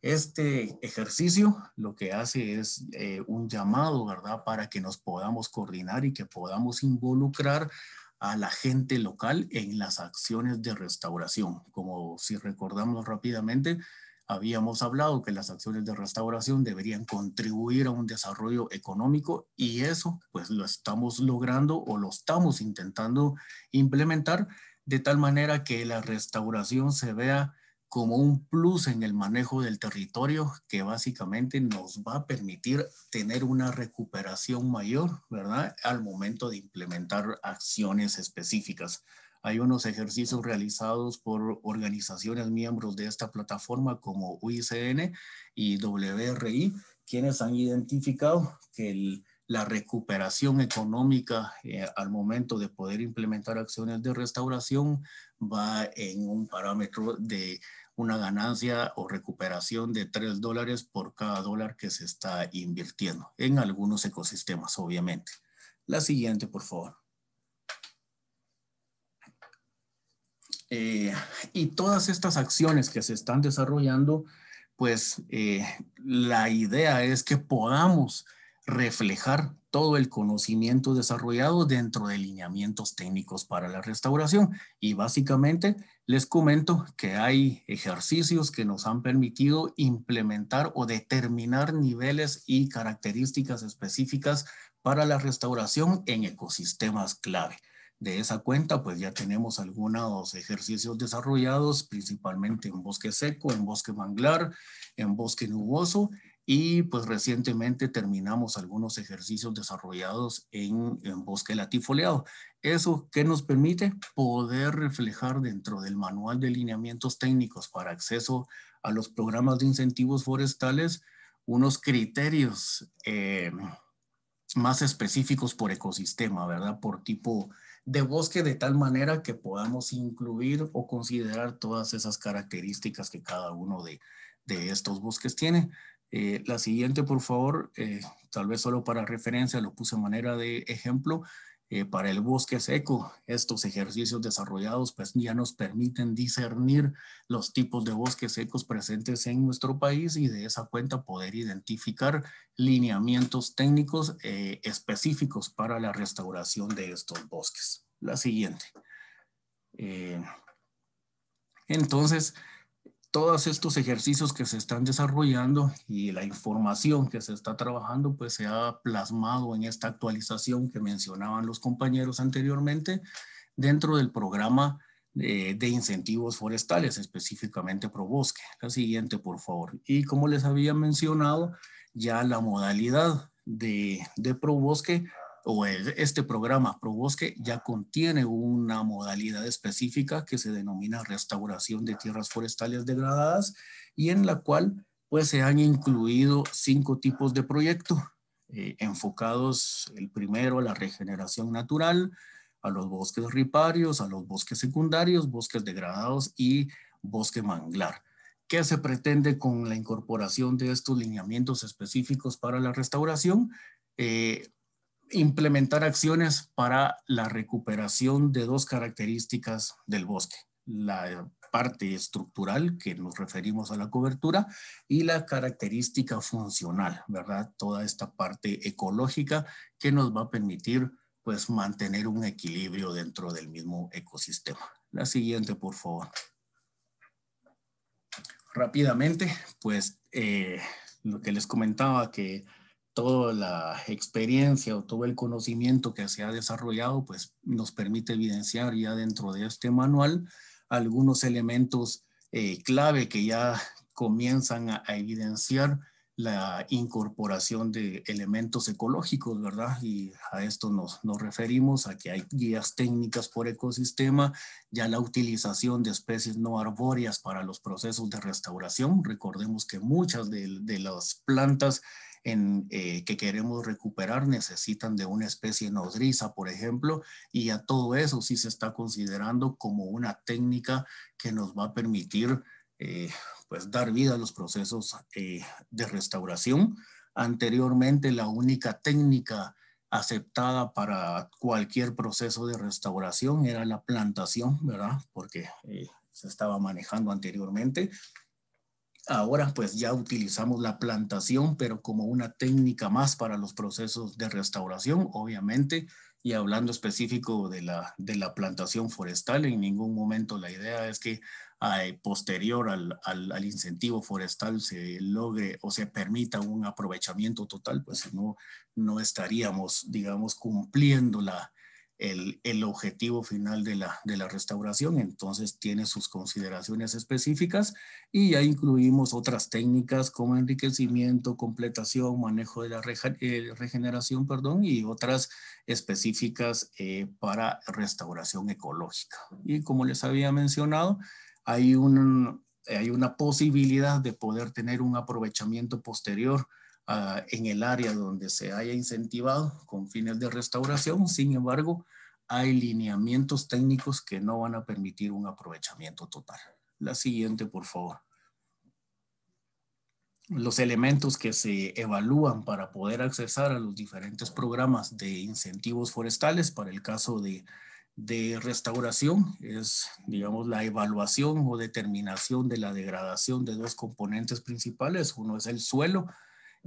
Este ejercicio lo que hace es eh, un llamado, ¿verdad? Para que nos podamos coordinar y que podamos involucrar a la gente local en las acciones de restauración. Como si recordamos rápidamente, habíamos hablado que las acciones de restauración deberían contribuir a un desarrollo económico y eso pues lo estamos logrando o lo estamos intentando implementar de tal manera que la restauración se vea como un plus en el manejo del territorio que básicamente nos va a permitir tener una recuperación mayor, ¿verdad? Al momento de implementar acciones específicas. Hay unos ejercicios realizados por organizaciones miembros de esta plataforma como UICN y WRI, quienes han identificado que la recuperación económica eh, al momento de poder implementar acciones de restauración va en un parámetro de una ganancia o recuperación de 3 dólares por cada dólar que se está invirtiendo en algunos ecosistemas, obviamente. La siguiente, por favor. Eh, y todas estas acciones que se están desarrollando, pues eh, la idea es que podamos reflejar todo el conocimiento desarrollado dentro de lineamientos técnicos para la restauración. Y básicamente les comento que hay ejercicios que nos han permitido implementar o determinar niveles y características específicas para la restauración en ecosistemas clave. De esa cuenta, pues ya tenemos algunos ejercicios desarrollados, principalmente en bosque seco, en bosque manglar, en bosque nuboso y pues recientemente terminamos algunos ejercicios desarrollados en, bosque latifoleado. Eso que nos permite poder reflejar dentro del manual de lineamientos técnicos para acceso a los programas de incentivos forestales unos criterios eh, más específicos por ecosistema, ¿verdad? Por tipo de bosque de tal manera que podamos incluir o considerar todas esas características que cada uno de, de estos bosques tiene. Eh, la siguiente, por favor, eh, tal vez solo para referencia, lo puse en manera de ejemplo. Eh, para el bosque seco, estos ejercicios desarrollados pues ya nos permiten discernir los tipos de bosques secos presentes en nuestro país y de esa cuenta poder identificar lineamientos técnicos específicos para la restauración de estos bosques. La siguiente. entonces, todos estos ejercicios que se están desarrollando y la información que se está trabajando, pues se ha plasmado en esta actualización que mencionaban los compañeros anteriormente dentro del programa de, incentivos forestales, específicamente ProBosque. La siguiente, por favor. Y como les había mencionado, ya la modalidad de, de ProBosque o este programa ProBosque ya contiene una modalidad específica que se denomina restauración de tierras forestales degradadas y en la cual pues se han incluido cinco tipos de proyecto eh, enfocados el primero a la regeneración natural, a los bosques riparios, a los bosques secundarios, bosques degradados y bosque manglar. ¿Qué se pretende con la incorporación de estos lineamientos específicos para la restauración? Eh, implementar acciones para la recuperación de dos características del bosque. La parte estructural, que nos referimos a la cobertura, y la característica funcional, ¿verdad? Toda esta parte ecológica que nos va a permitir, pues, mantener un equilibrio dentro del mismo ecosistema. La siguiente, por favor. Rápidamente, pues, eh, lo que les comentaba que toda la experiencia o todo el conocimiento que se ha desarrollado, pues nos permite evidenciar ya dentro de este manual algunos elementos eh, clave que ya comienzan a, evidenciar la incorporación de elementos ecológicos, ¿verdad? Y a esto nos, nos referimos a que hay guías técnicas por ecosistema, ya la utilización de especies no arbóreas para los procesos de restauración. Recordemos que muchas de, de las plantas eh, que queremos recuperar necesitan de una especie nodriza, por ejemplo, y a todo eso sí se está considerando como una técnica que nos va a permitir eh, pues dar vida a los procesos eh, de restauración. Anteriormente la única técnica aceptada para cualquier proceso de restauración era la plantación, ¿verdad? Porque se estaba manejando anteriormente. Ahora pues ya utilizamos la plantación, pero como una técnica más para los procesos de restauración, obviamente, y hablando específico de la, de la plantación forestal, en ningún momento la idea es que posterior al, al, al, incentivo forestal se logre o se permita un aprovechamiento total, pues no, no estaríamos, digamos, cumpliendo la, el, objetivo final de la, restauración, entonces tiene sus consideraciones específicas y ya incluimos otras técnicas como enriquecimiento, completación, manejo de la eh, regeneración, perdón, y otras específicas eh, para restauración ecológica. Y como les había mencionado, hay una posibilidad de poder tener un aprovechamiento posterior Ah, en el área donde se haya incentivado con fines de restauración. Sin embargo, hay lineamientos técnicos que no van a permitir un aprovechamiento total. La siguiente, por favor. Los elementos que se evalúan para poder accesar a los diferentes programas de incentivos forestales para el caso de, de restauración es, digamos, la evaluación o determinación de la degradación de dos componentes principales. Uno es el suelo,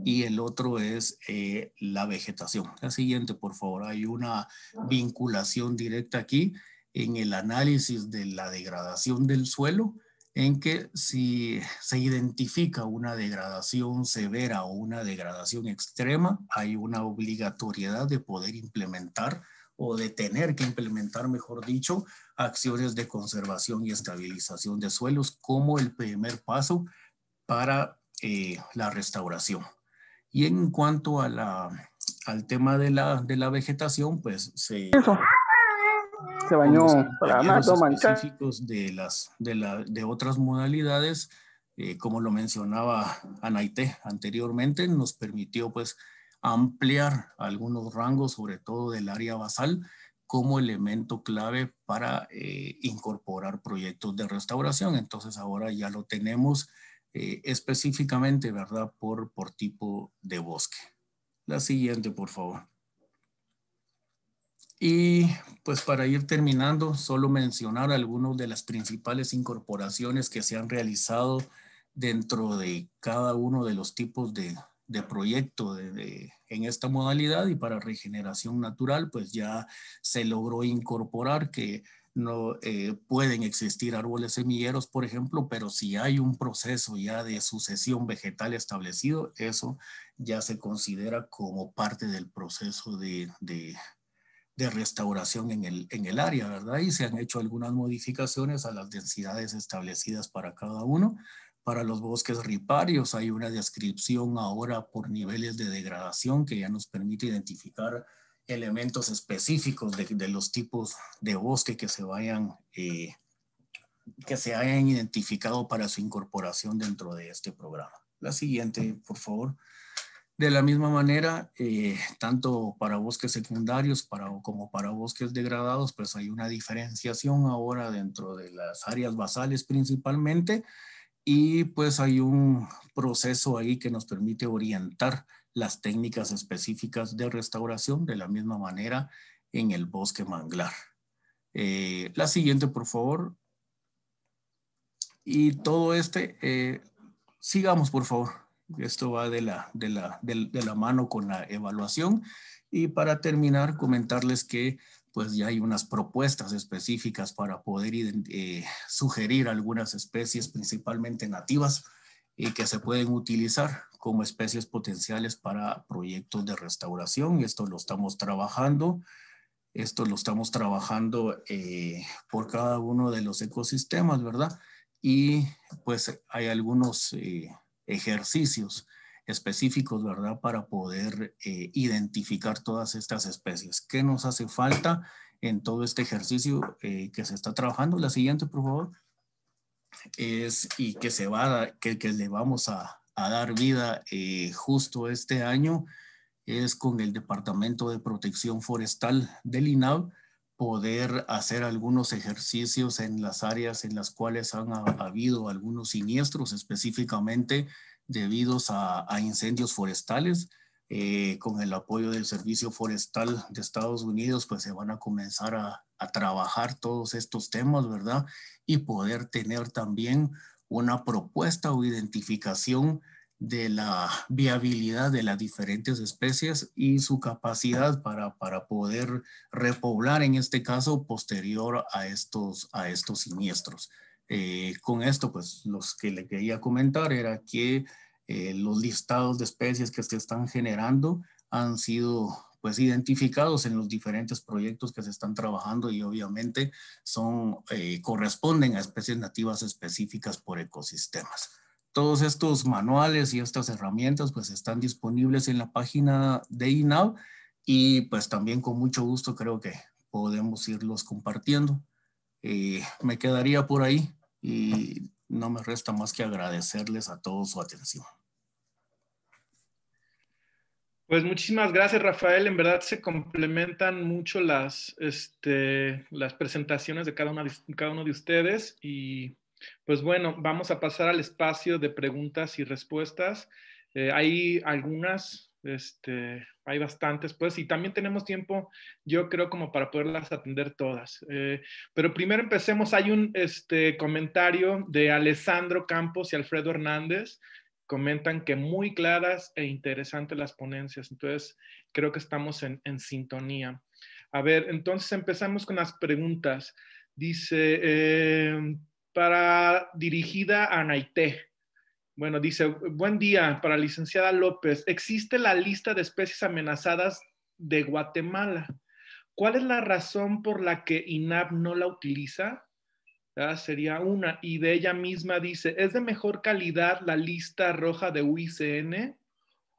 y el otro es eh, la vegetación. La siguiente, por favor. Hay una vinculación directa aquí en el análisis de la degradación del suelo, en que si se identifica una degradación severa o una degradación extrema, hay una obligatoriedad de poder implementar o de tener que implementar, mejor dicho, acciones de conservación y estabilización de suelos como el primer paso para eh, la restauración. Y en cuanto a la, al tema de la, de la vegetación, pues se... Se bañó para más específicos de, las, de, la, de otras modalidades, eh, como lo mencionaba Anaite anteriormente, nos permitió pues ampliar algunos rangos, sobre todo del área basal, como elemento clave para eh, incorporar proyectos de restauración. Entonces ahora ya lo tenemos eh, específicamente, ¿verdad? Por, por tipo de bosque. La siguiente, por favor. Y pues para ir terminando, solo mencionar algunas de las principales incorporaciones que se han realizado dentro de cada uno de los tipos de, de proyecto de, en esta modalidad y para regeneración natural, pues ya se logró incorporar que no eh, pueden existir árboles semilleros, por ejemplo, pero si hay un proceso ya de sucesión vegetal establecido, eso ya se considera como parte del proceso de, de, restauración en el, en el área, ¿verdad? Y se han hecho algunas modificaciones a las densidades establecidas para cada uno. Para los bosques riparios hay una descripción ahora por niveles de degradación que ya nos permite identificar elementos específicos de, los tipos de bosque que se vayan, eh, que se hayan identificado para su incorporación dentro de este programa. La siguiente, por favor. De la misma manera, eh, tanto para bosques secundarios para, como para bosques degradados, pues hay una diferenciación ahora dentro de las áreas basales principalmente y pues hay un proceso ahí que nos permite orientar las técnicas específicas de restauración de la misma manera en el bosque manglar. Eh, la siguiente, por favor. Y todo este, eh, sigamos, por favor. Esto va de la, de, la, de, la mano con la evaluación. Y para terminar, comentarles que pues ya hay unas propuestas específicas para poder eh, sugerir algunas especies, principalmente nativas, y que se pueden utilizar como especies potenciales para proyectos de restauración. Esto lo estamos trabajando. Esto lo estamos trabajando eh, por cada uno de los ecosistemas, ¿verdad? Y pues hay algunos eh, ejercicios específicos, ¿verdad? Para poder eh, identificar todas estas especies. ¿Qué nos hace falta en todo este ejercicio que se está trabajando? La siguiente, por favor. Es, y que se va, que, que le vamos a, a dar vida eh, justo este año es con el Departamento de Protección Forestal del INAV poder hacer algunos ejercicios en las áreas en las cuales han habido algunos siniestros específicamente debidos a, incendios forestales. Eh, con el apoyo del Servicio Forestal de Estados Unidos, pues se van a comenzar a trabajar todos estos temas, ¿verdad? Y poder tener también una propuesta o identificación de la viabilidad de las diferentes especies y su capacidad para, para poder repoblar, en este caso, posterior a estos, a estos siniestros. Eh, con esto, pues, los que le quería comentar era que eh, los listados de especies que se están generando han sido pues identificados en los diferentes proyectos que se están trabajando y obviamente son, eh, corresponden a especies nativas específicas por ecosistemas. Todos estos manuales y estas herramientas pues están disponibles en la página de INAV y pues también con mucho gusto creo que podemos irlos compartiendo. Eh, me quedaría por ahí y no me resta más que agradecerles a todos su atención. Pues muchísimas gracias, Rafael. En verdad se complementan mucho las, este, las presentaciones de cada, una, cada uno de ustedes. Y pues bueno, vamos a pasar al espacio de preguntas y respuestas. Eh, hay algunas, este, hay bastantes, pues, y también tenemos tiempo, yo creo, como para poderlas atender todas. Eh, pero primero empecemos. Hay un este, comentario de Alessandro Campos y Alfredo Hernández comentan que muy claras e interesantes las ponencias. Entonces, creo que estamos en, sintonía. A ver, entonces empezamos con las preguntas. Dice, eh, para dirigida a Naité. Bueno, dice, buen día para la licenciada López. ¿Existe la lista de especies amenazadas de Guatemala? ¿Cuál es la razón por la que INAP no la utiliza? Sería una. Y de ella misma dice, ¿es de mejor calidad la lista roja de UICN?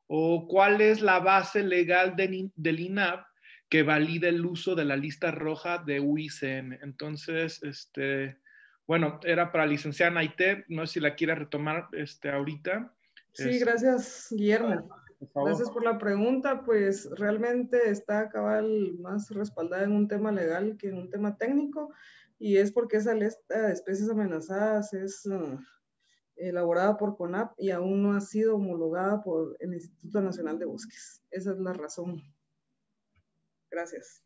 ¿O cuál es la base legal del INAP que valide el uso de la lista roja de UICN? Entonces, este, bueno, era para licenciar Naité, no sé si la quiere retomar este, ahorita. Sí, gracias, Guillermo. Gracias por la pregunta, pues realmente está cabal más respaldada en un tema legal que en un tema técnico y es porque esa lista de especies amenazadas es uh, elaborada por CONAP y aún no ha sido homologada por el Instituto Nacional de Bosques. Esa es la razón. Gracias.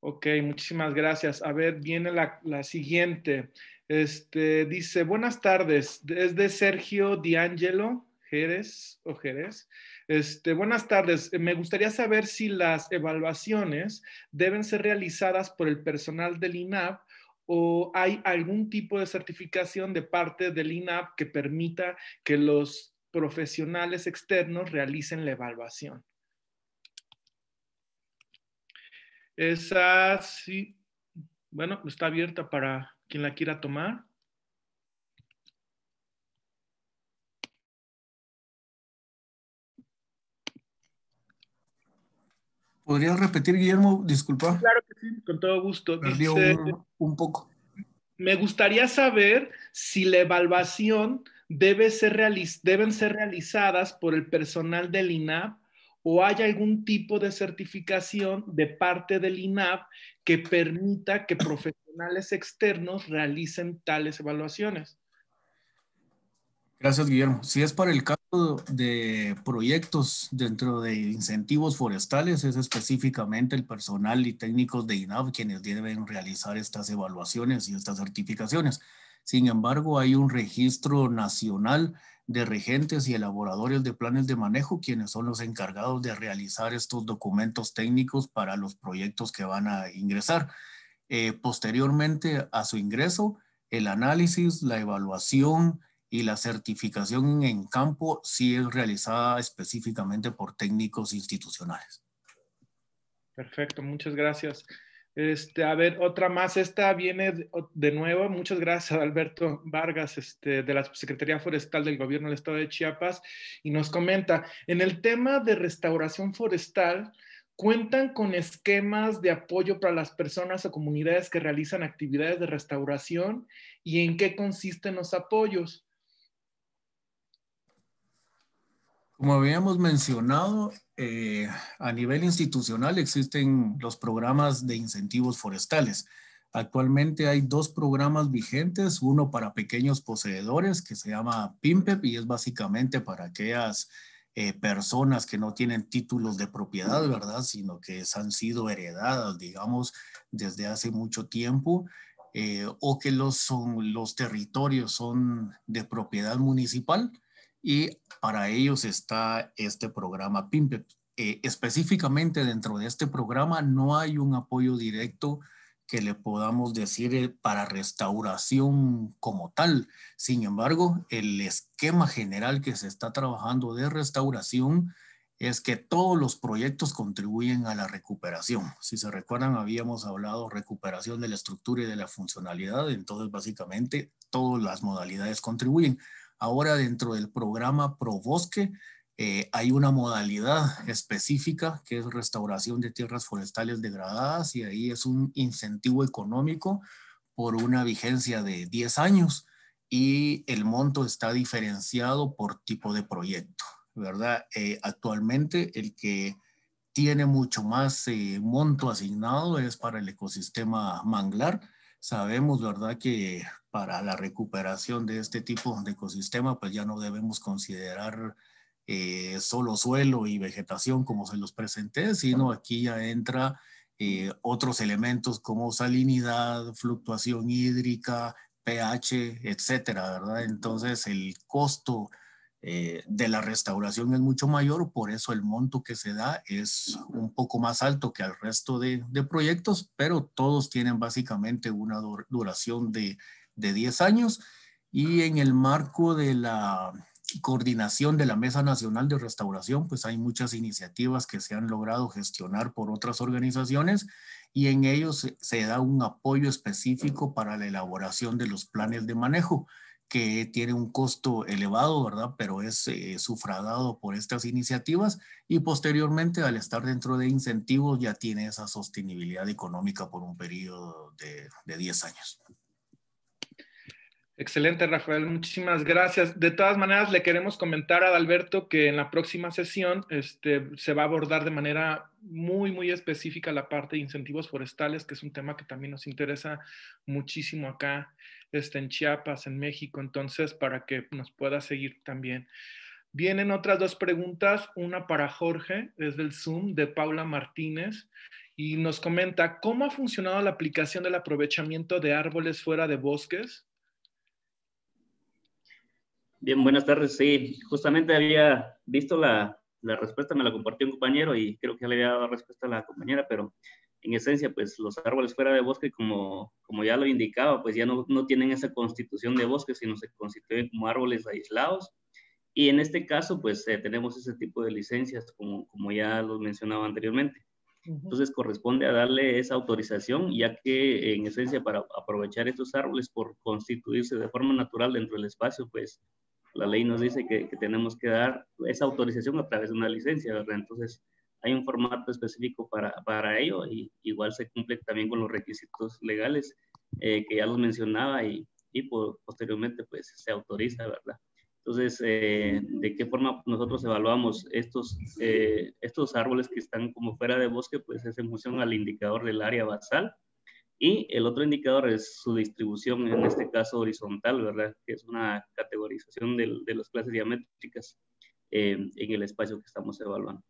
Ok, muchísimas gracias. A ver, viene la, la siguiente. Este, dice, buenas tardes, es de Sergio D'Angelo Jerez o Jerez. Este, buenas tardes. Me gustaría saber si las evaluaciones deben ser realizadas por el personal del INAP o hay algún tipo de certificación de parte del INAP que permita que los profesionales externos realicen la evaluación. Esa sí, bueno, está abierta para quien la quiera tomar. ¿Podrías repetir, Guillermo? Disculpa. Claro que sí, con todo gusto. Dice, un, un poco. me gustaría saber si la evaluación debe ser realiz- deben ser realizadas por el personal del INAP o hay algún tipo de certificación de parte del INAP que permita que profesionales externos realicen tales evaluaciones. Gracias, Guillermo. Si es para el caso de proyectos dentro de incentivos forestales, es específicamente el personal y técnicos de INAV quienes deben realizar estas evaluaciones y estas certificaciones. Sin embargo, hay un registro nacional de regentes y elaboradores de planes de manejo, quienes son los encargados de realizar estos documentos técnicos para los proyectos que van a ingresar. Eh, posteriormente a su ingreso, el análisis, la evaluación, y la certificación en campo sí es realizada específicamente por técnicos institucionales. Perfecto, muchas gracias. Este, a ver, otra más. Esta viene de, nuevo. Muchas gracias, Alberto Vargas, este, de la Secretaría Forestal del Gobierno del Estado de Chiapas, y nos comenta, en el tema de restauración forestal, ¿cuentan con esquemas de apoyo para las personas o comunidades que realizan actividades de restauración? ¿Y en qué consisten los apoyos? Como habíamos mencionado, eh, a nivel institucional existen los programas de incentivos forestales. Actualmente hay dos programas vigentes, uno para pequeños poseedores que se llama PIMPEP y es básicamente para aquellas eh, personas que no tienen títulos de propiedad, ¿verdad? Sino que han sido heredadas, digamos, desde hace mucho tiempo. Eh, o que los, son, los territorios son de propiedad municipal y para ellos está este programa PIMPEP. Eh, específicamente dentro de este programa no hay un apoyo directo que le podamos decir eh, para restauración como tal. Sin embargo, el esquema general que se está trabajando de restauración es que todos los proyectos contribuyen a la recuperación. Si se recuerdan, habíamos hablado recuperación de la estructura y de la funcionalidad, entonces básicamente todas las modalidades contribuyen. Ahora dentro del programa ProBosque eh, hay una modalidad específica que es restauración de tierras forestales degradadas y ahí es un incentivo económico por una vigencia de 10 años y el monto está diferenciado por tipo de proyecto, ¿verdad? Eh, actualmente el que tiene mucho más eh, monto asignado es para el ecosistema manglar. Sabemos, ¿verdad?, que para la recuperación de este tipo de ecosistema, pues ya no debemos considerar eh, solo suelo y vegetación como se los presenté, sino aquí ya entra eh, otros elementos como salinidad, fluctuación hídrica, pH, etcétera, ¿verdad? Entonces el costo eh, de la restauración es mucho mayor, por eso el monto que se da es un poco más alto que al resto de, de proyectos, pero todos tienen básicamente una duración de, de 10 años. Y en el marco de la coordinación de la Mesa Nacional de Restauración, pues hay muchas iniciativas que se han logrado gestionar por otras organizaciones y en ellos se, se da un apoyo específico para la elaboración de los planes de manejo que tiene un costo elevado, ¿verdad? Pero es eh, sufragado por estas iniciativas y posteriormente al estar dentro de incentivos ya tiene esa sostenibilidad económica por un periodo de, de 10 años. Excelente, Rafael. Muchísimas gracias. De todas maneras, le queremos comentar a Alberto que en la próxima sesión este, se va a abordar de manera muy, muy específica la parte de incentivos forestales, que es un tema que también nos interesa muchísimo acá este, en Chiapas, en México. Entonces, para que nos pueda seguir también. Vienen otras dos preguntas, una para Jorge, desde el Zoom, de Paula Martínez, y nos comenta, ¿cómo ha funcionado la aplicación del aprovechamiento de árboles fuera de bosques? Bien, buenas tardes. Sí, justamente había visto la, la, respuesta, me la compartió un compañero y creo que ya le había dado respuesta a la compañera, pero en esencia, pues los árboles fuera de bosque, como, como ya lo indicaba, pues ya no, no tienen esa constitución de bosque, sino se constituyen como árboles aislados. Y en este caso, pues eh, tenemos ese tipo de licencias, como, como ya lo mencionaba anteriormente. Entonces corresponde a darle esa autorización, ya que en esencia para aprovechar estos árboles por constituirse de forma natural dentro del espacio, pues la ley nos dice que, tenemos que dar esa autorización a través de una licencia, ¿verdad? Entonces, hay un formato específico para, para ello y igual se cumple también con los requisitos legales eh, que ya los mencionaba y, y posteriormente pues se autoriza, ¿verdad? Entonces, eh, ¿de qué forma nosotros evaluamos estos, eh, estos árboles que están como fuera de bosque? Pues es en función al indicador del área basal. Y el otro indicador es su distribución, en este caso horizontal, ¿verdad? Que es una categorización de, de las clases diamétricas en el espacio que estamos evaluando.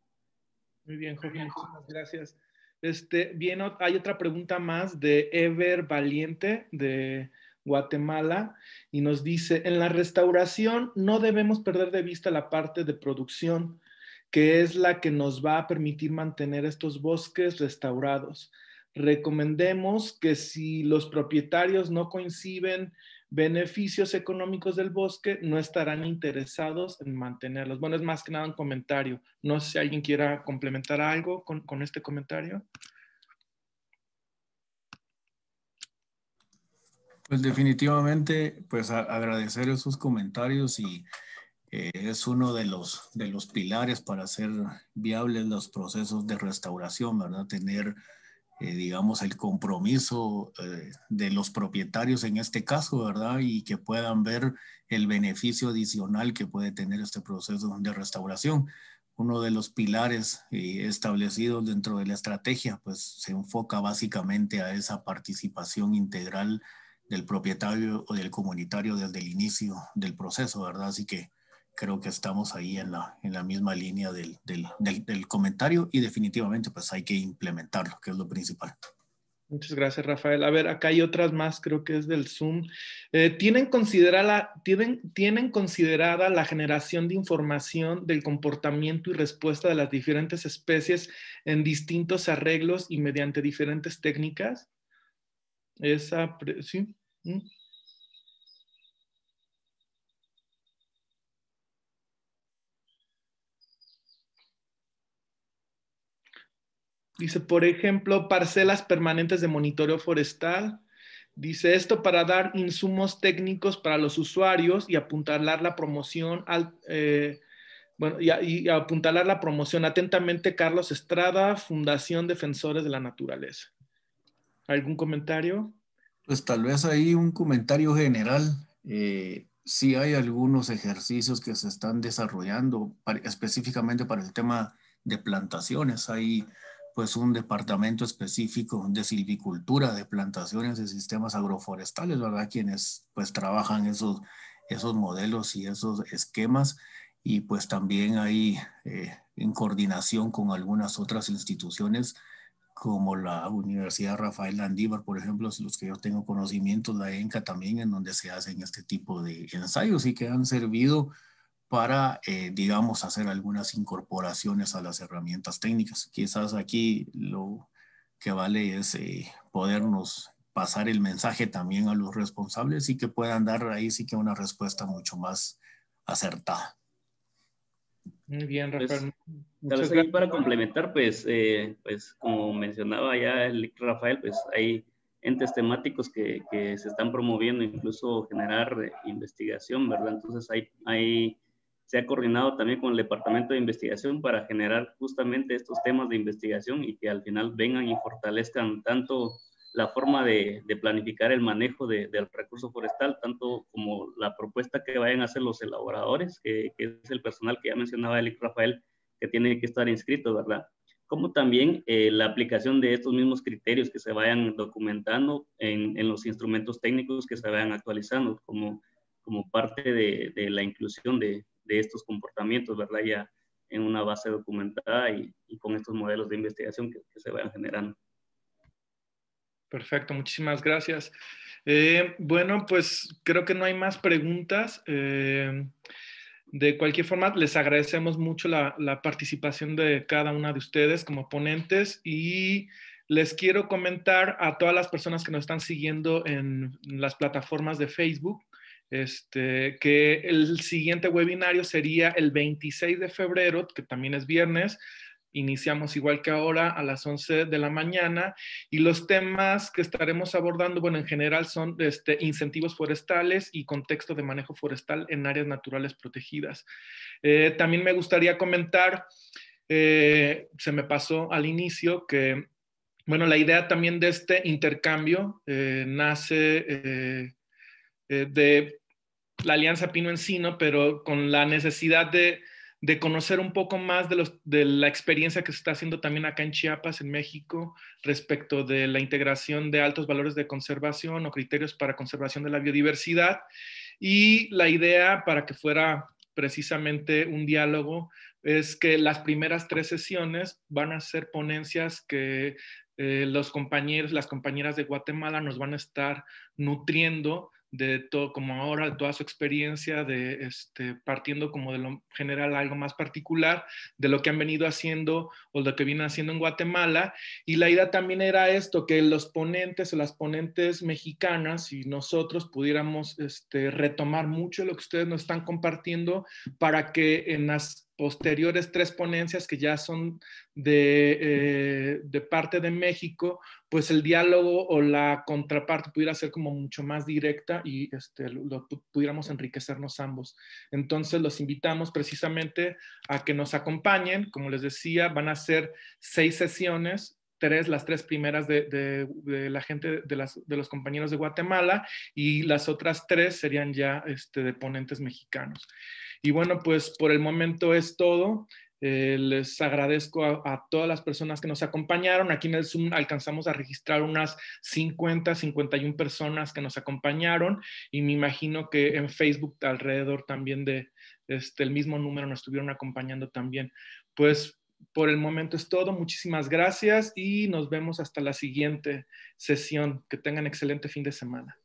Muy bien, Jorge, muchas gracias. Este, bien, hay otra pregunta más de Ever Valiente de Guatemala y nos dice, en la restauración no debemos perder de vista la parte de producción, que es la que nos va a permitir mantener estos bosques restaurados. Recomendemos que si los propietarios no coinciden beneficios económicos del bosque, no estarán interesados en mantenerlos. Bueno, es más que nada un comentario. No sé si alguien quiera complementar algo con, con este comentario. Pues definitivamente, pues agradecer esos comentarios y eh, es uno de los, de los pilares para hacer viables los procesos de restauración, ¿verdad? Tener eh, digamos, el compromiso eh, de los propietarios en este caso, ¿verdad? Y que puedan ver el beneficio adicional que puede tener este proceso de restauración. Uno de los pilares eh, establecidos dentro de la estrategia, pues se enfoca básicamente a esa participación integral del propietario o del comunitario desde el inicio del proceso, ¿verdad? Así que creo que estamos ahí en la, en la misma línea del, del, del, comentario y definitivamente pues hay que implementarlo, que es lo principal. Muchas gracias, Rafael. A ver, acá hay otras más, creo que es del Zoom. Eh, ¿tienen, considerada, tienen, ¿Tienen considerada la generación de información del comportamiento y respuesta de las diferentes especies en distintos arreglos y mediante diferentes técnicas? Esa, sí. ¿Mm? Dice, por ejemplo, parcelas permanentes de monitoreo forestal. Dice esto para dar insumos técnicos para los usuarios y apuntalar la promoción eh, bueno, y, apuntalar la promoción. Atentamente, Carlos Estrada, Fundación Defensores de la Naturaleza. ¿Algún comentario? Pues tal vez ahí un comentario general. Eh, sí hay algunos ejercicios que se están desarrollando específicamente para el tema de plantaciones. Hay pues un departamento específico de silvicultura, de plantaciones de sistemas agroforestales, ¿verdad? Quienes pues trabajan esos, esos modelos y esos esquemas y pues también hay eh, en coordinación con algunas otras instituciones como la Universidad Rafael Landívar, por ejemplo, los que yo tengo conocimiento, la ENCA también, en donde se hacen este tipo de ensayos y que han servido para, eh, digamos, hacer algunas incorporaciones a las herramientas técnicas. Quizás aquí lo que vale es eh, podernos pasar el mensaje también a los responsables y que puedan dar ahí sí que una respuesta mucho más acertada. Muy bien, pues, Rafael. Pues, para complementar, pues, eh, pues como mencionaba ya el Rafael, pues hay entes temáticos que, que se están promoviendo, incluso generar investigación, ¿verdad? Entonces hay, hay se ha coordinado también con el Departamento de Investigación para generar justamente estos temas de investigación y que al final vengan y fortalezcan tanto la forma de, planificar el manejo del recurso forestal, tanto como la propuesta que vayan a hacer los elaboradores, que, es el personal que ya mencionaba Elic Rafael, que tiene que estar inscrito, ¿verdad? Como también eh, la aplicación de estos mismos criterios que se vayan documentando en, en los instrumentos técnicos que se vayan actualizando, como, como parte de, de la inclusión de, de estos comportamientos, ¿verdad? Ya en una base documentada y, con estos modelos de investigación que, se vayan generando. Perfecto, muchísimas gracias. Eh, bueno, pues creo que no hay más preguntas. Eh, de cualquier forma, les agradecemos mucho la, la, participación de cada una de ustedes como ponentes y les quiero comentar a todas las personas que nos están siguiendo en las plataformas de Facebook este, que el siguiente webinario sería el 26 de febrero, que también es viernes. Iniciamos igual que ahora a las 11 de la mañana y los temas que estaremos abordando, bueno, en general son este, incentivos forestales y contexto de manejo forestal en áreas naturales protegidas. Eh, también me gustaría comentar eh, se me pasó al inicio que, bueno, la idea también de este intercambio eh, nace de la Alianza Pino Encino, pero con la necesidad de, de conocer un poco más de, los, de, la experiencia que se está haciendo también acá en Chiapas, en México, respecto de la integración de altos valores de conservación o criterios para conservación de la biodiversidad. Y la idea para que fuera precisamente un diálogo es que las primeras tres sesiones van a ser ponencias que eh, los compañeros, las compañeras de Guatemala nos van a estar nutriendo de todo, como ahora, toda su experiencia, de este, partiendo como de lo general algo más particular, de lo que han venido haciendo o lo que vienen haciendo en Guatemala. Y la idea también era esto, que los ponentes o las ponentes mexicanas y nosotros pudiéramos este, retomar mucho lo que ustedes nos están compartiendo para que en las posteriores tres ponencias que ya son de, eh, de, parte de México, pues el diálogo o la contraparte pudiera ser como mucho más directa y este, lo, pudiéramos enriquecernos ambos. Entonces los invitamos precisamente a que nos acompañen. Como les decía, van a ser seis sesiones tres, las tres primeras de, de, de la gente, de, las, de, los compañeros de Guatemala y las otras tres serían ya este, de ponentes mexicanos. Y bueno, pues por el momento es todo. Eh, les agradezco a, a, todas las personas que nos acompañaron. Aquí en el Zoom alcanzamos a registrar unas 50, 51 personas que nos acompañaron y me imagino que en Facebook alrededor también de este, el mismo número nos estuvieron acompañando también. Pues por el momento es todo. Muchísimas gracias y nos vemos hasta la siguiente sesión. Que tengan excelente fin de semana.